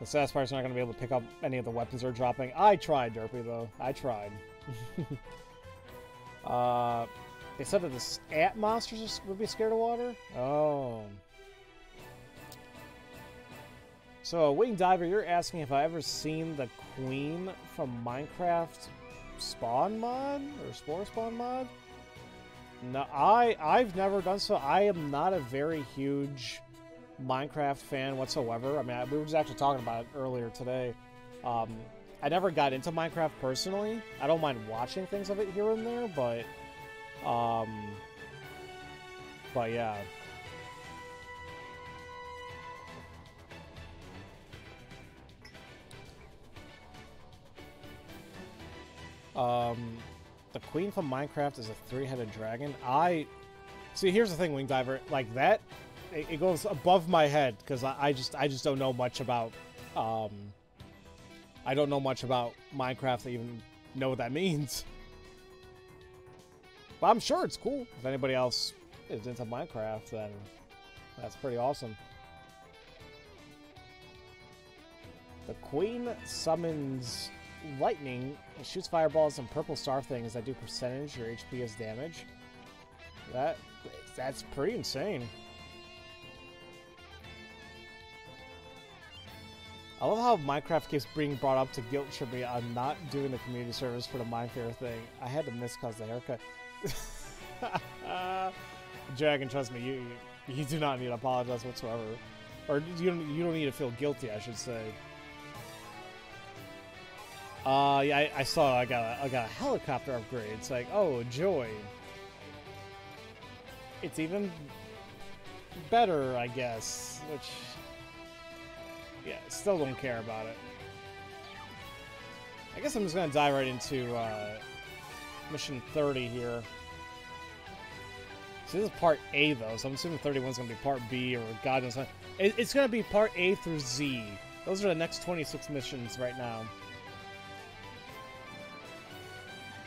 The sass part's not going to be able to pick up any of the weapons they're dropping. I tried, Derpy, though. I tried. uh, they said that the scat monsters would be scared of water? Oh. So, Wing Diver, you're asking if I ever seen the Queen from Minecraft Spawn mod? Or Spore Spawn mod? No, I, I've never done so. I am not a very huge Minecraft fan whatsoever. I mean, I, we were just actually talking about it earlier today. Um, I never got into Minecraft personally. I don't mind watching things of it here and there, but, um, but yeah. Um, the queen from Minecraft is a three-headed dragon. I see. Here's the thing, Wing Diver. Like that, it, it goes above my head because I, I just I just don't know much about. Um, I don't know much about Minecraft to even know what that means. But I'm sure it's cool. If anybody else is into Minecraft, then that's pretty awesome. The queen summons lightning, it shoots fireballs and purple star things that do percentage your HP as damage. That that's pretty insane. I love how Minecraft keeps being brought up to guilt trip me on not doing the community service for the Minefaire thing. I had to miss cause the haircut. Dragon, trust me, you you do not need to apologize whatsoever, or you don't you don't need to feel guilty. I should say. Uh, yeah, I, I saw I got a, I got a helicopter upgrade. It's like, oh, joy. It's even better, I guess. Which, yeah, still don't care about it. I guess I'm just gonna dive right into uh, mission 30 here. So this is part A though, so I'm assuming 31 is gonna be part B or God knows what. It, it's gonna be part A through Z. Those are the next 26 missions right now.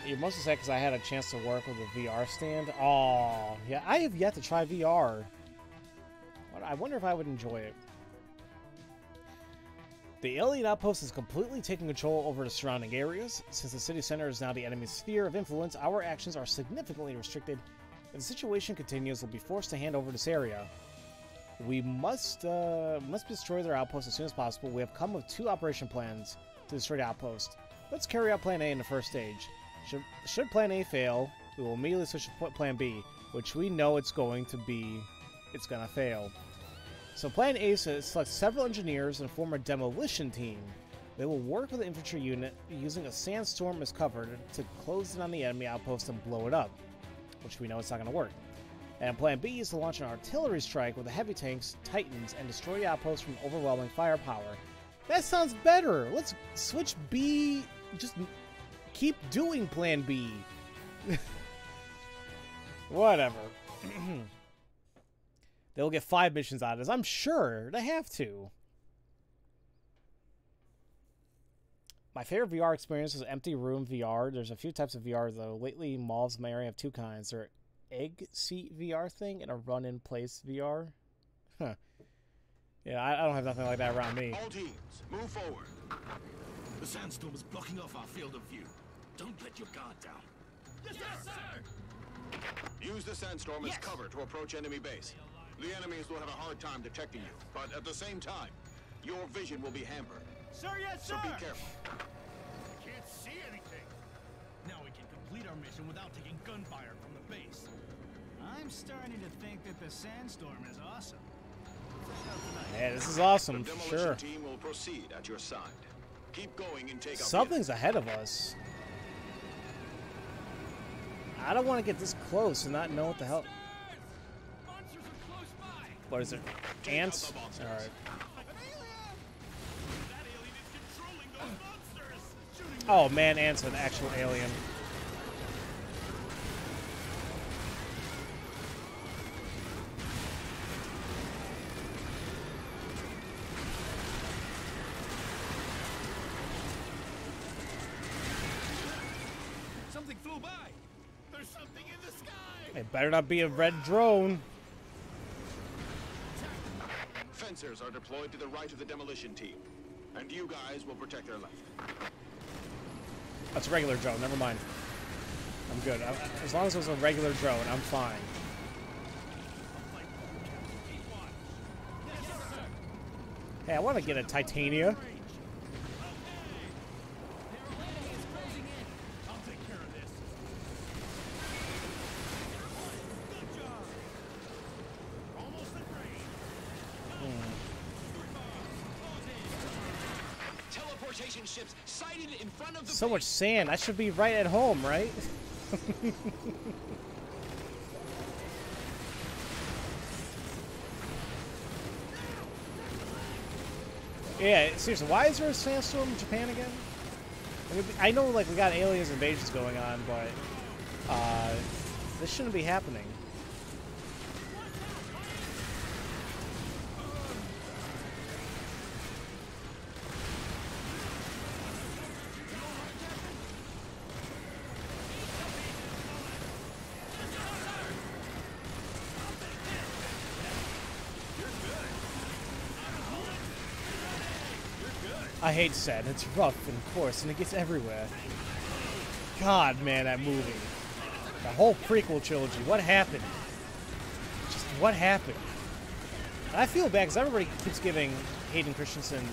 You're mostly because I had a chance to work with a VR stand. Oh, yeah, I have yet to try VR. I wonder if I would enjoy it. The alien outpost is completely taking control over the surrounding areas. Since the city center is now the enemy's sphere of influence, our actions are significantly restricted. If the situation continues, we'll be forced to hand over this area. We must uh, must destroy their outpost as soon as possible. We have come with two operation plans to destroy the outpost. Let's carry out Plan A in the first stage. Should, should Plan A fail, we will immediately switch to Plan B, which we know it's going to be, it's going to fail. So Plan A says select several engineers and form a demolition team. They will work with the infantry unit using a sandstorm as cover to close in on the enemy outpost and blow it up, which we know it's not going to work. And Plan B is to launch an artillery strike with the heavy tanks, Titans, and destroy the outpost from overwhelming firepower. That sounds better. Let's switch B. Just keep doing Plan B. Whatever. They'll get five missions out of this. I'm sure they have to. My favorite VR experience is Empty Room VR. There's a few types of VR though. Lately, malls in my area have two kinds. They're egg seat VR thing and a run in place VR. Huh. Yeah, I, I don't have nothing like that around me. All teams, move forward. The sandstorm is blocking off our field of view. Don't let your guard down. Yes, sir! Use the sandstorm as cover to approach enemy base. The enemies will have a hard time detecting you, but at the same time, your vision will be hampered. Sir, yes, So sir! be careful. I Can't see anything. Now we can complete our mission without taking gunfire from the base. I'm starting to think that the sandstorm is awesome. Yeah, this is The awesome, demolition sure. team will proceed at your side. Keep going and take out the Something's ahead of us. I don't want to get this close and not know what the hell. What is it? Ants? Alright. Oh man, ants an actual alien. Better not be a red drone. Fencers are deployed to the right of the demolition team, and you guys will protect their left. That's a regular drone, never mind. I'm good. I, as long as it was a regular drone, I'm fine. Hey, I want to get a Titania. I'll take care of this. Good job. Almost at range. Teleportation ships sighted in front of the So much sand. I should be right at home, right? yeah, seriously, why is there a sandstorm in Japan again? I, mean, I know, like, we got aliens invasions going on, but uh, this shouldn't be happening. Hate sand. It's rough and coarse, and it gets everywhere. God, man, that movie. The whole prequel trilogy. What happened? Just what happened? I feel bad because everybody keeps giving Hayden Christensen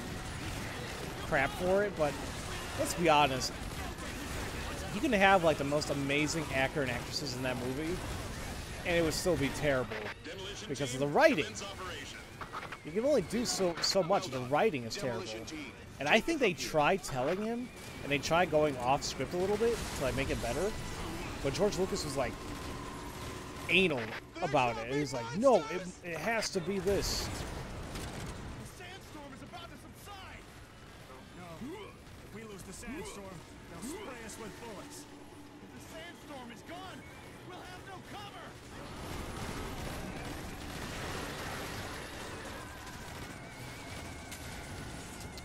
crap for it, but let's be honest. You can have like the most amazing actor and actresses in that movie, and it would still be terrible because of the writing. You can only do so so much. The writing is terrible. And I think they tried telling him, and they tried going off script a little bit to like make it better. But George Lucas was like anal about it. He's like, no, it, it has to be this. The sandstorm is about to subside. No. sandstorm. They'll spray us with bullets. If the sandstorm is gone, we'll have no cover.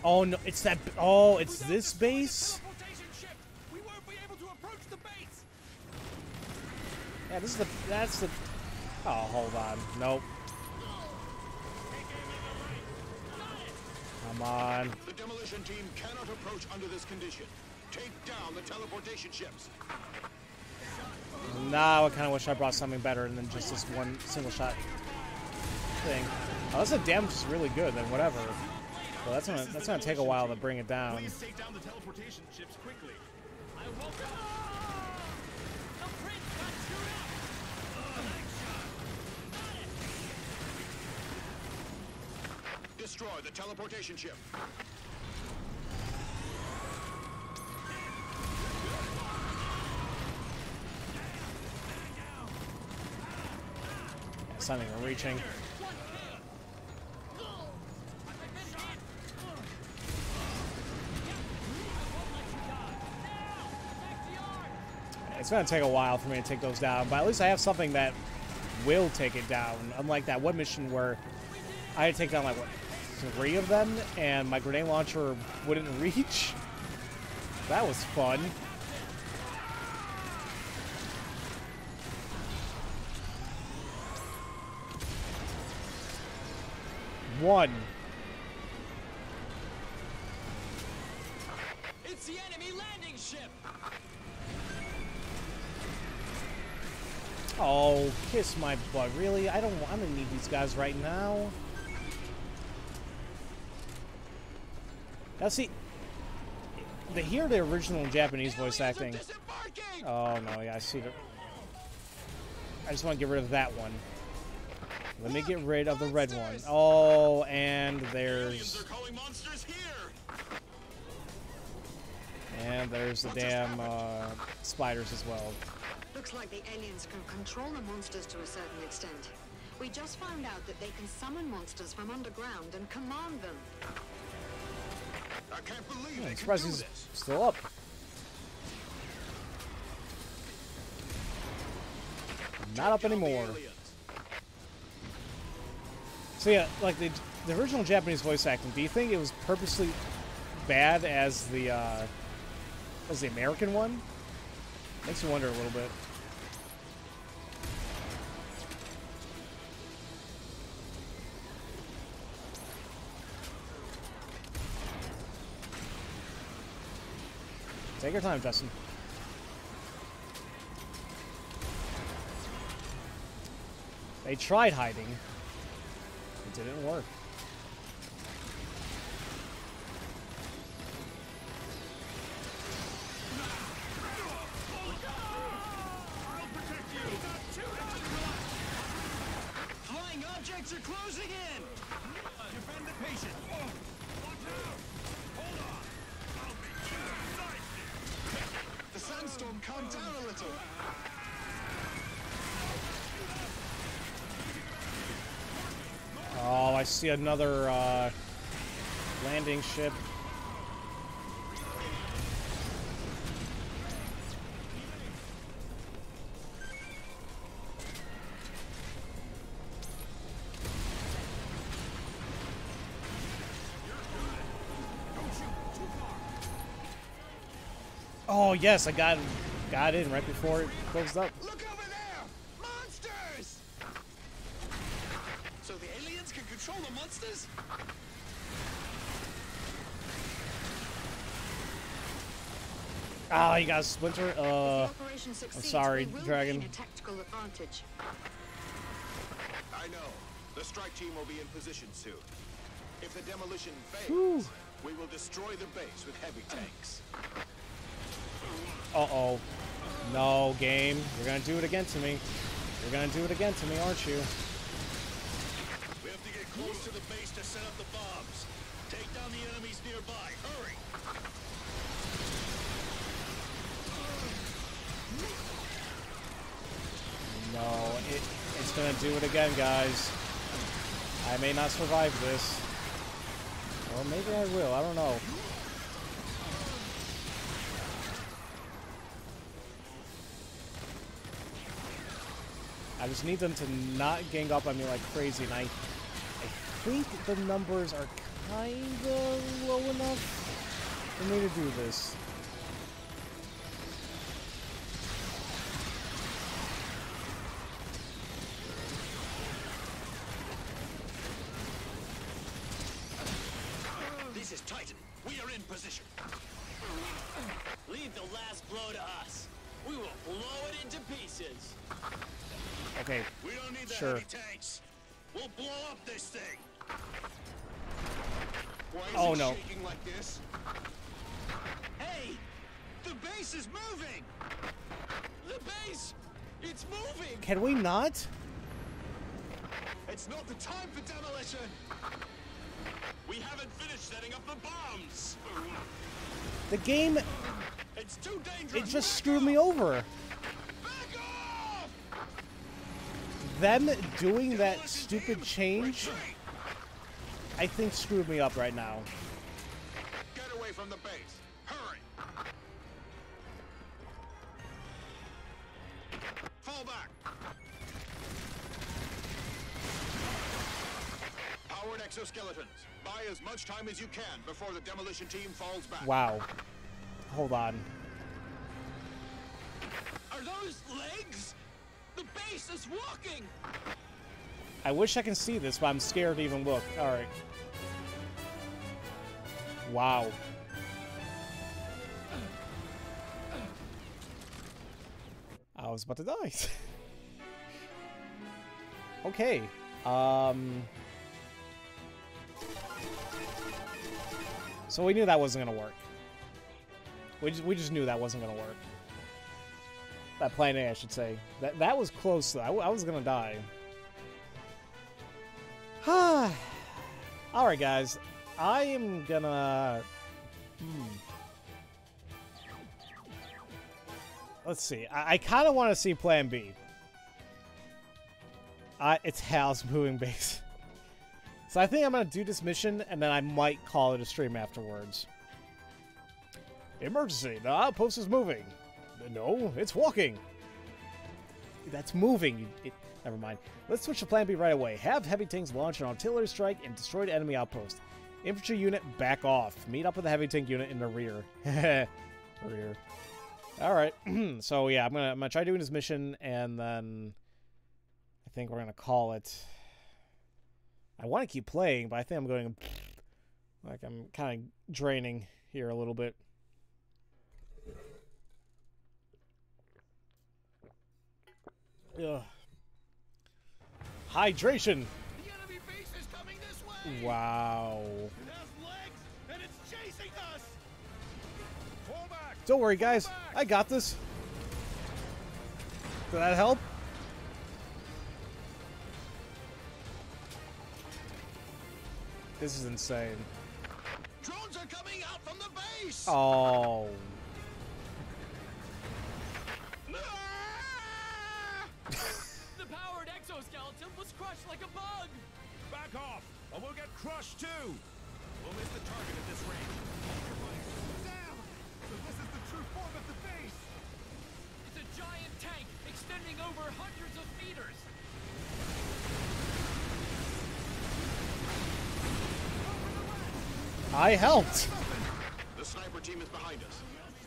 Oh no, it's that. Oh, it's this base. Teleportation ship. We won't be able to approach the base. Yeah, this is the. That's the. Oh, hold on. Nope. Come on. The demolition team cannot approach under this condition. Take down the teleportation ships. Now I kind of wish I brought something better than just this one single shot thing. Oh, Unless the damage is really good, then whatever. But that's gonna that's gonna take a while to bring it down. Please take down the teleportation ships quickly. I won't. The prince got chewed up. Destroy the teleportation not even reaching. It's gonna take a while for me to take those down, but at least I have something that will take it down. Unlike that one mission where I had to take down like what three of them, and my grenade launcher wouldn't reach. That was fun. One. Oh, kiss my butt. Really? I don't I don't need these guys right now. Now see, they hear the original Japanese voice acting. Oh no, yeah, I see the. I just want to get rid of that one. Let me get rid of the red one. Oh, and there's monsters here! and there's the damn uh, spiders as well. Looks like the aliens can control the monsters to a certain extent. We just found out that they can summon monsters from underground and command them. I can't believe I'm they can surprised do he's this. still up. Not up Take down the anymore. So yeah, like the the original Japanese voice acting. Do you think it was purposely bad as the uh, as the American one? Makes me wonder a little bit. Take your time, Justin. They tried hiding. It didn't work. Flying objects are closing in! Defend the patient. The sandstorm calmed down a little. Oh, I see another uh, landing ship. Yes, I got got in right before it closed up. Look over there! Monsters! So the aliens can control the monsters? Ah, you got a splinter. Uh, the operation succeeds, sorry, Dragon. a tactical advantage. I know. The strike team will be in position soon. If the demolition fails, Whew. we will destroy the base with heavy tanks. Uh oh. No, game. You're gonna do it again to me. You're gonna do it again to me, aren't you? We have to get close to the base to set up the bombs. Take down the enemies nearby. Hurry! No, it, it's gonna do it again, guys. I may not survive this. Or maybe I will, I don't know. I just need them to not gang up on me like crazy, and I, I think the numbers are kinda low enough for me to do. This not? It's not the time for demolition. We haven't finished setting up the bombs. The game, It's too dangerous. it just screwed me over. Them doing that stupid change! I think screwed me up right now. Exoskeletons. Buy as much time as you can before the demolition team falls back. Wow. Hold on. Are those legs? The base is walking! I wish I can see this, but I'm scared to even look. Alright. Wow. I was about to die. okay. Um. So we knew that wasn't gonna work. We just, we just knew that wasn't gonna work. That plan A, I should say. That that was close. Though. I, I was gonna die. All right, guys. I am gonna. Hmm. Let's see. I, I kind of want to see Plan B. Uh, it's Howl's moving base. So I think I'm gonna do this mission, and then I might call it a stream afterwards. Emergency! The outpost is moving. No, it's walking. That's moving. It, never mind. Let's switch to Plan B right away. Have heavy tanks launch an artillery strike and destroy the enemy outpost. Infantry unit, back off. Meet up with the heavy tank unit in the rear. rear. All right. so yeah, I'm gonna I'm gonna try doing this mission, and then I think we're gonna call it. I want to keep playing, but I think I'm going like I'm kind of draining here a little bit. Ugh. Hydration. The enemy base is coming this way! Wow. It has legs and it's chasing us! Fall back! Don't worry, guys. I got this. Did that help? This is insane. Drones are coming out from the base. Oh. Ah! The powered exoskeleton was crushed like a bug! Back off, or we'll get crushed too! We'll miss the target at this range. Damn! So this is the true form of the base! It's a giant tank extending over hundreds of meters! I helped. The sniper team is behind us.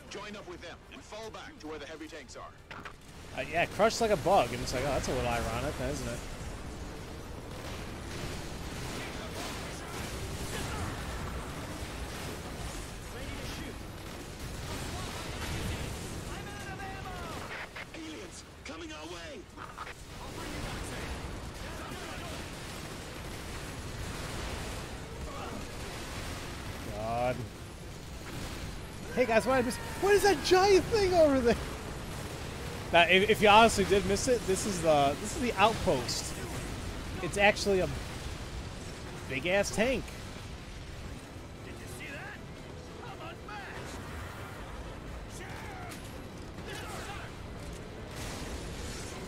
Join up with them and fall back to where the heavy tanks are. Uh, yeah, crushed like a bug. And it's like, oh, that's a little ironic, isn't it? Hey guys, what I miss? What is that giant thing over there? Now, if, if you honestly did miss it, this is the this is the outpost. It's actually a big ass tank. Did you see that? I'm unmatched!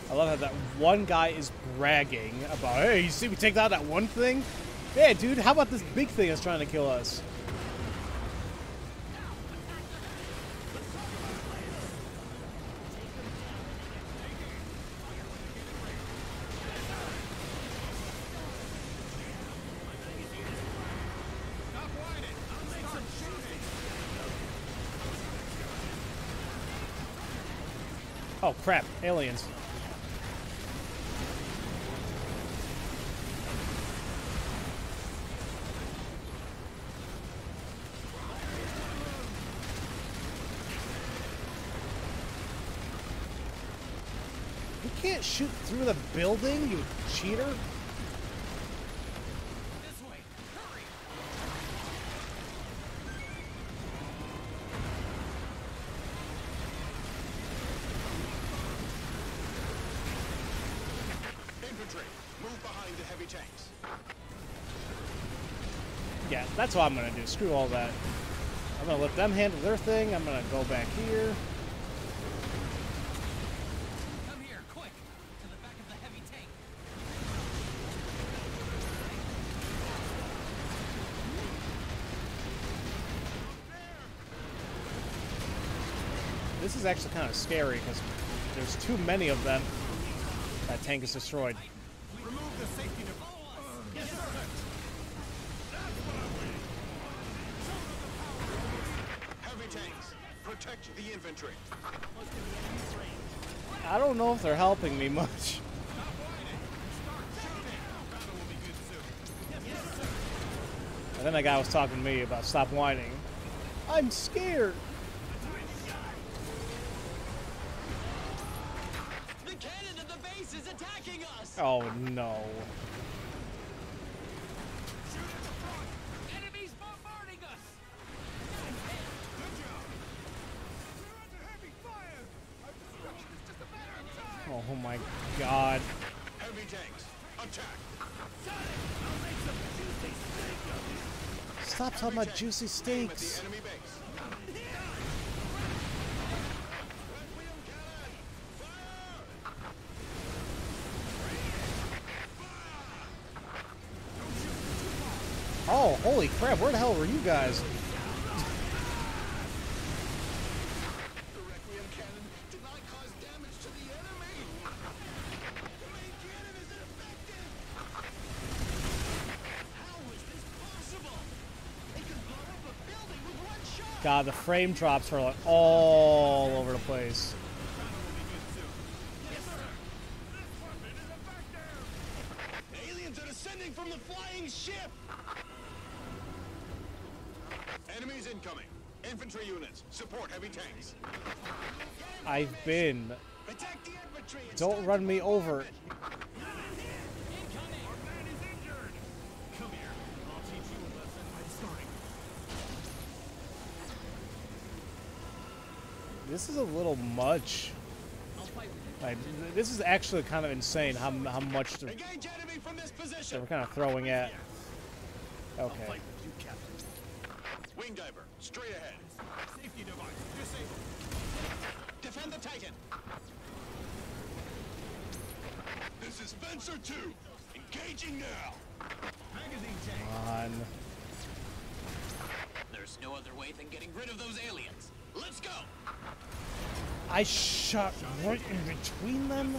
I love how that one guy is bragging about, hey, you see we take out that one thing? Yeah, dude, how about this big thing that's trying to kill us? Oh crap, aliens. You can't shoot through the building, you cheater. What I'm gonna do. Screw all that. I'm gonna let them handle their thing. I'm gonna go back here. Come here, quick! To the back of the heavy tank. This is actually kind of scary because there's too many of them. That tank is destroyed. Remove the safety I don't know if they're helping me much. And then that guy was talking to me about stop whining. I'm scared. The cannon About juicy steaks. Oh, holy crap, where the hell were you guys? God, the frame drops are like all over the place. Aliens are descending from the flying ship. Enemies incoming. Infantry units, support heavy tanks. I've been. Attack the infantry. and Don't run me over. bombardment. Come here. I'll teach you a lesson by starting. This is a little much. Like, this is actually kind of insane how, how much they're, Engage enemy from this they're kind of throwing at. Okay. Fight with you, Captain. Wing diver, straight ahead. Safety device disabled. Defend the Titan. This is Spencer 2. Engaging now. Magazine tank. On. There's no other way than getting rid of those aliens. Let's go! I shot right in between them?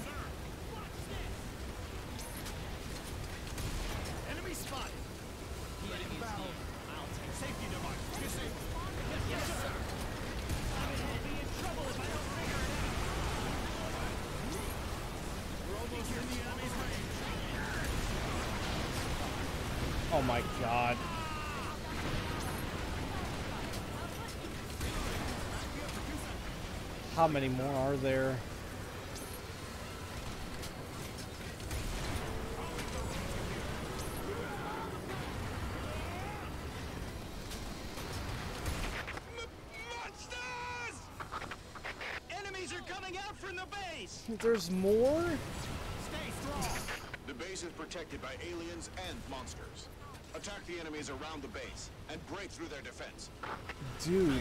Out from the base. There's more? Stay strong. The base is protected by aliens and monsters. Attack the enemies around the base and break through their defense. Dude,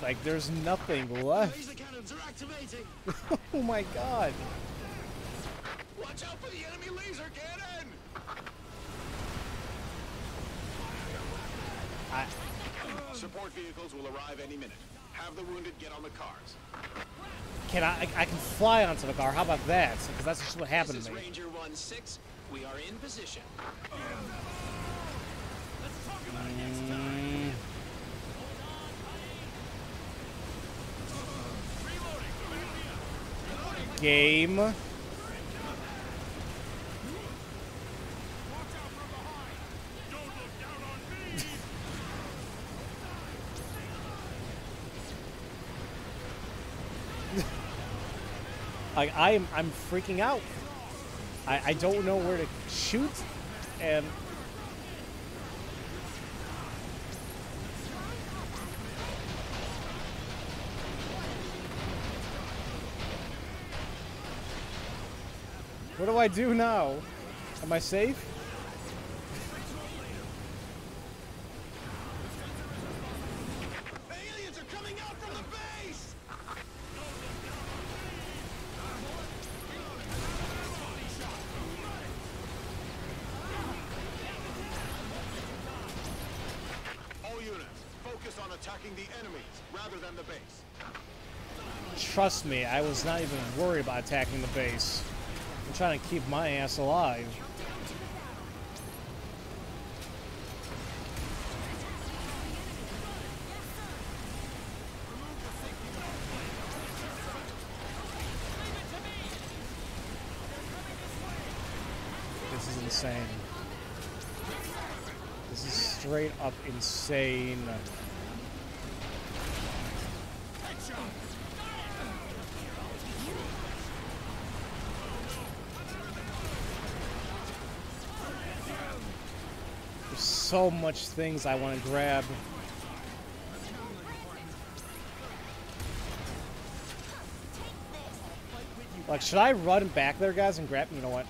like there's nothing left. Laser cannons are activating. Oh my god. Watch out for the enemy laser cannon. I, Support vehicles will arrive any minute. Have the wounded get on the cars. can I, I? I can fly onto the car. How about that? Because that's just what happened This to me. Ranger 1-6. We are in position. Let's me. Like I am, I'm freaking out. I, I don't know where to shoot, and do I do now? Am I safe? Aliens are coming out from the base! All units, focus on attacking the enemies rather than the base. Trust me, I was not even worried about attacking the base. Trying to keep my ass alive. This is insane. This is straight up insane. So much things I want to grab. Like, should I run back there, guys, and grab? You know what?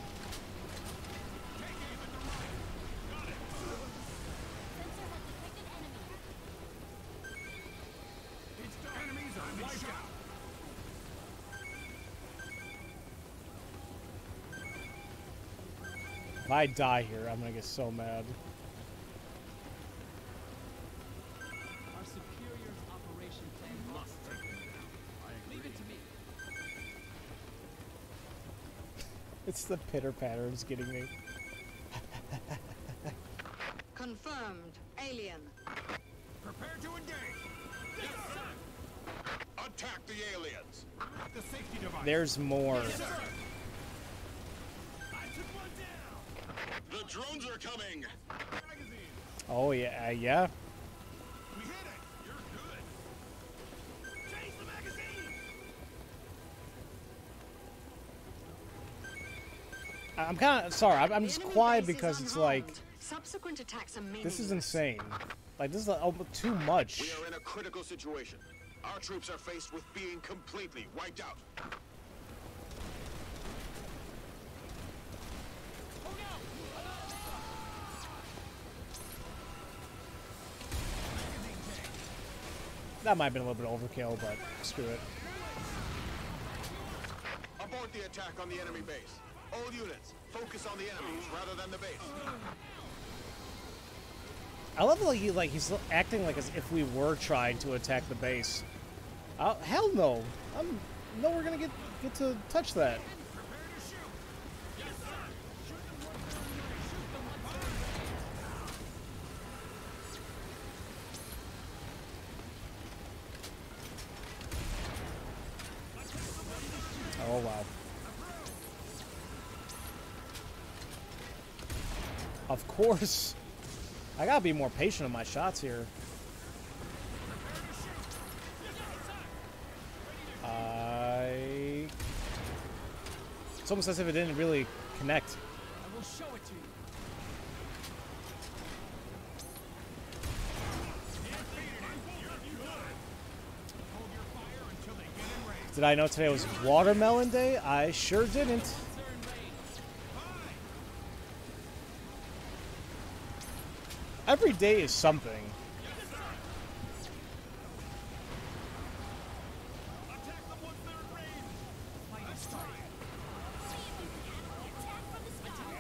If I die here, I'm gonna get so mad. It's the pitter patterns getting me. Confirmed. Alien. Prepare to engage. Attack the aliens! The safety device. There's more. I took one down. The drones are coming! Magazine. Oh yeah, uh, yeah. I'm kind of sorry. I'm, I'm just quiet because it's like Subsequent attacks are this is insane. Like this is like, almost oh, too much. We are in a critical situation. Our troops are faced with being completely wiped out. That might have been a little bit overkill, but screw it. Abort the attack on the enemy base. All units, focus on the enemies rather than the base. I love how he like he's acting like as if we were trying to attack the base. Oh hell no! I'm no, we're gonna get get to touch that. Oh wow. Of course. I gotta be more patient on my shots here. I. It's almost as if it didn't really connect. I will show it to you. Did I know today was Watermelon Day? I sure didn't. Sir in range. Every day is something.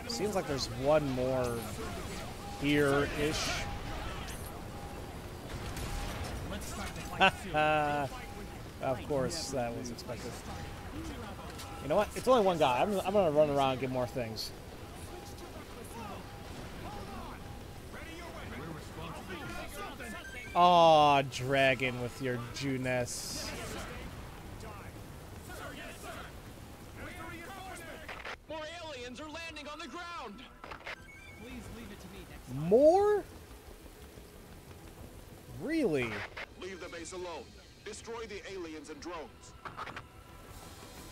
Seems like there's one more here-ish. of course, that was expected. You know what? It's only one guy. I'm, I'm gonna run around and get more things. Aw, dragon with your Junes. More aliens are landing on the ground! Please leave it to me next More? Really? Leave the base alone. Destroy the aliens and drones.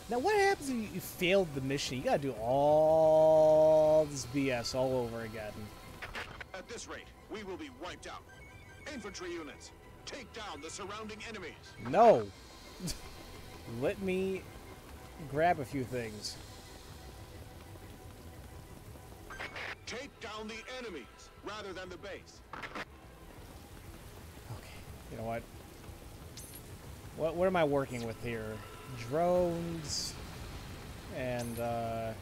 Now, what happens if you- you failed the mission? You gotta do all this BS all over again. At this rate, we will be wiped out. Infantry units, take down the surrounding enemies. No. Let me grab a few things. Take down the enemies rather than the base. Okay. You know what? What what am I working with here? Drones and uh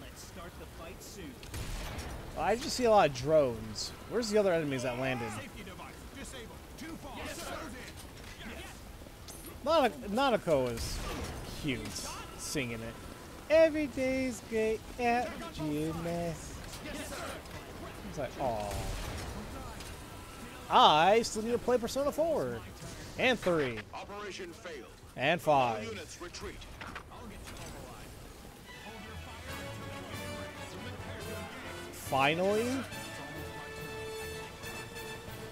Let's start the fight soon. I just see a lot of drones. Where's the other enemies that landed? Safety device disabled. Too far. Yes, Nana- Nanako is cute singing it. Every day's great at Junes. It's like, oh. I still need to play Persona 4. And 3. Operation failed. And All 5. Finally?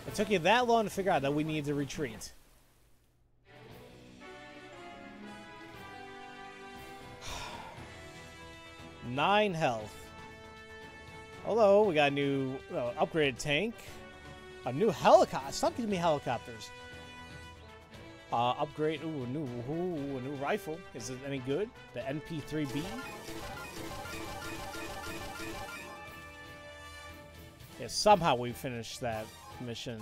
It took you that long to figure out that we need to retreat. Nine health. Hello, we got a new uh, upgraded tank. A new helicopter. Stop giving me helicopters. Uh, upgrade. Ooh, a new, ooh, a new rifle. Is it any good? The MP3B. Yeah, somehow we finished that mission.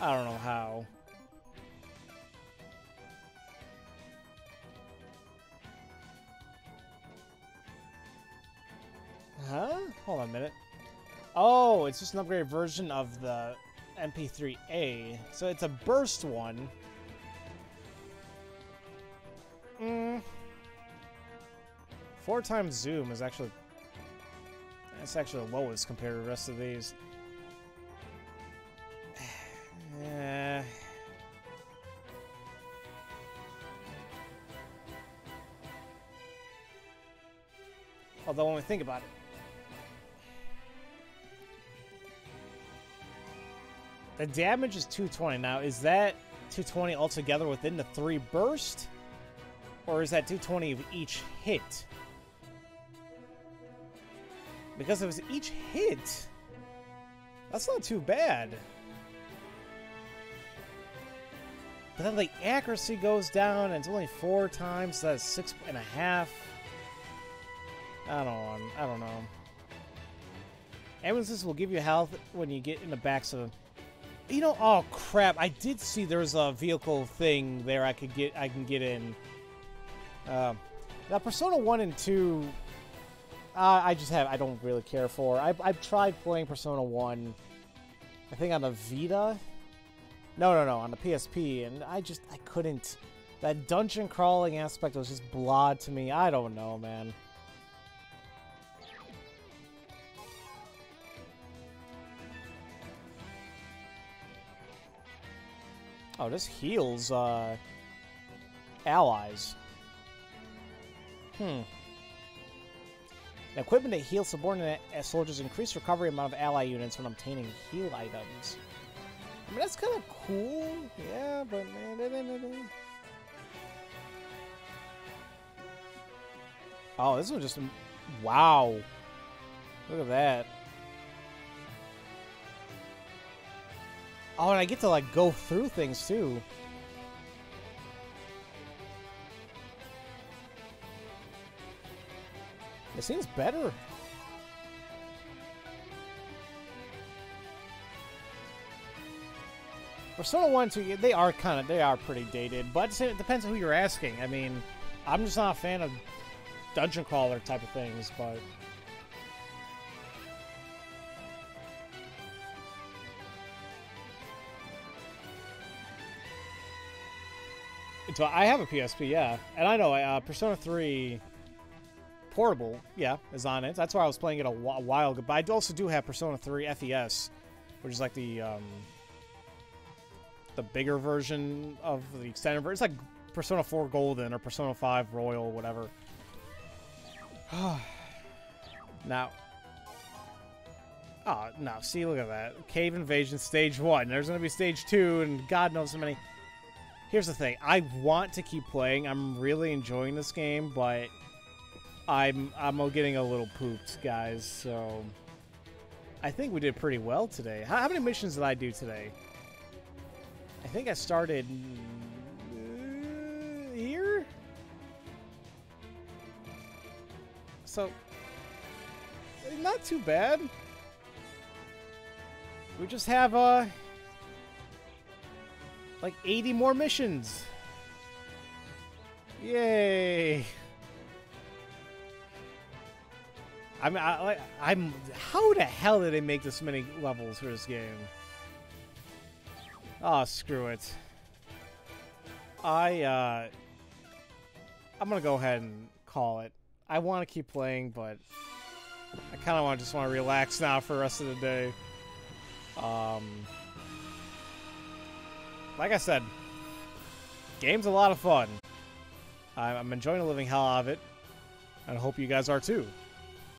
I don't know how. Huh? Hold on a minute. Oh, it's just an upgraded version of the MP3A. So it's a burst one. Mm. Four times zoom is actually that's actually the lowest compared to the rest of these. Eh. Although when we think about it, the damage is 220. Now, is that 220 altogether within the three burst? Or is that 220 of each hit? Because if it's each hit, that's not too bad. But then the accuracy goes down, and it's only four times. So that's six and a half. I don't know. I don't know. Ambulances will give you health when you get in the backs of them. You know, oh crap! I did see there's a vehicle thing there. I could get. I can get in. Um, now, Persona One and Two. Uh, I just have. I don't really care for. I've, I've tried playing Persona One. I think on the Vita. No, no, no, on the PSP, and I just I couldn't. That dungeon crawling aspect was just blah to me. I don't know, man. Oh, this heals uh, allies. Hmm. The equipment that heals subordinate soldiers increase recovery amount of ally units when obtaining heal items. I mean, that's kind of cool. Yeah, but... Oh, this one just... Wow. Look at that. Oh, and I get to, like, go through things, too. It seems better. Persona 1 2, they are kind of, they are pretty dated, but it depends on who you're asking. I mean, I'm just not a fan of dungeon crawler type of things, but... So I have a PSP, yeah. And I know uh, Persona 3 Portable, yeah, is on it. That's why I was playing it a while ago. But I also do have Persona 3 FES, which is like the um, the bigger version of the extended version. It's like Persona 4 Golden or Persona 5 Royal, whatever. now, oh no! See, look at that cave invasion stage one. There's gonna be stage two, and God knows how many. Here's the thing: I want to keep playing. I'm really enjoying this game, but I'm I'm getting a little pooped, guys. So I think we did pretty well today. How, how many missions did I do today? I think I started uh, here. So, not too bad. We just have, uh, like 80 more missions. Yay. I mean, I, like, I'm. How the hell did they make this many levels for this game? Oh, screw it. I, uh. I'm gonna go ahead and call it. I want to keep playing, but I kind of want just want to relax now for the rest of the day. Um, like I said, game's a lot of fun. I'm enjoying the living hell out of it, and I hope you guys are too.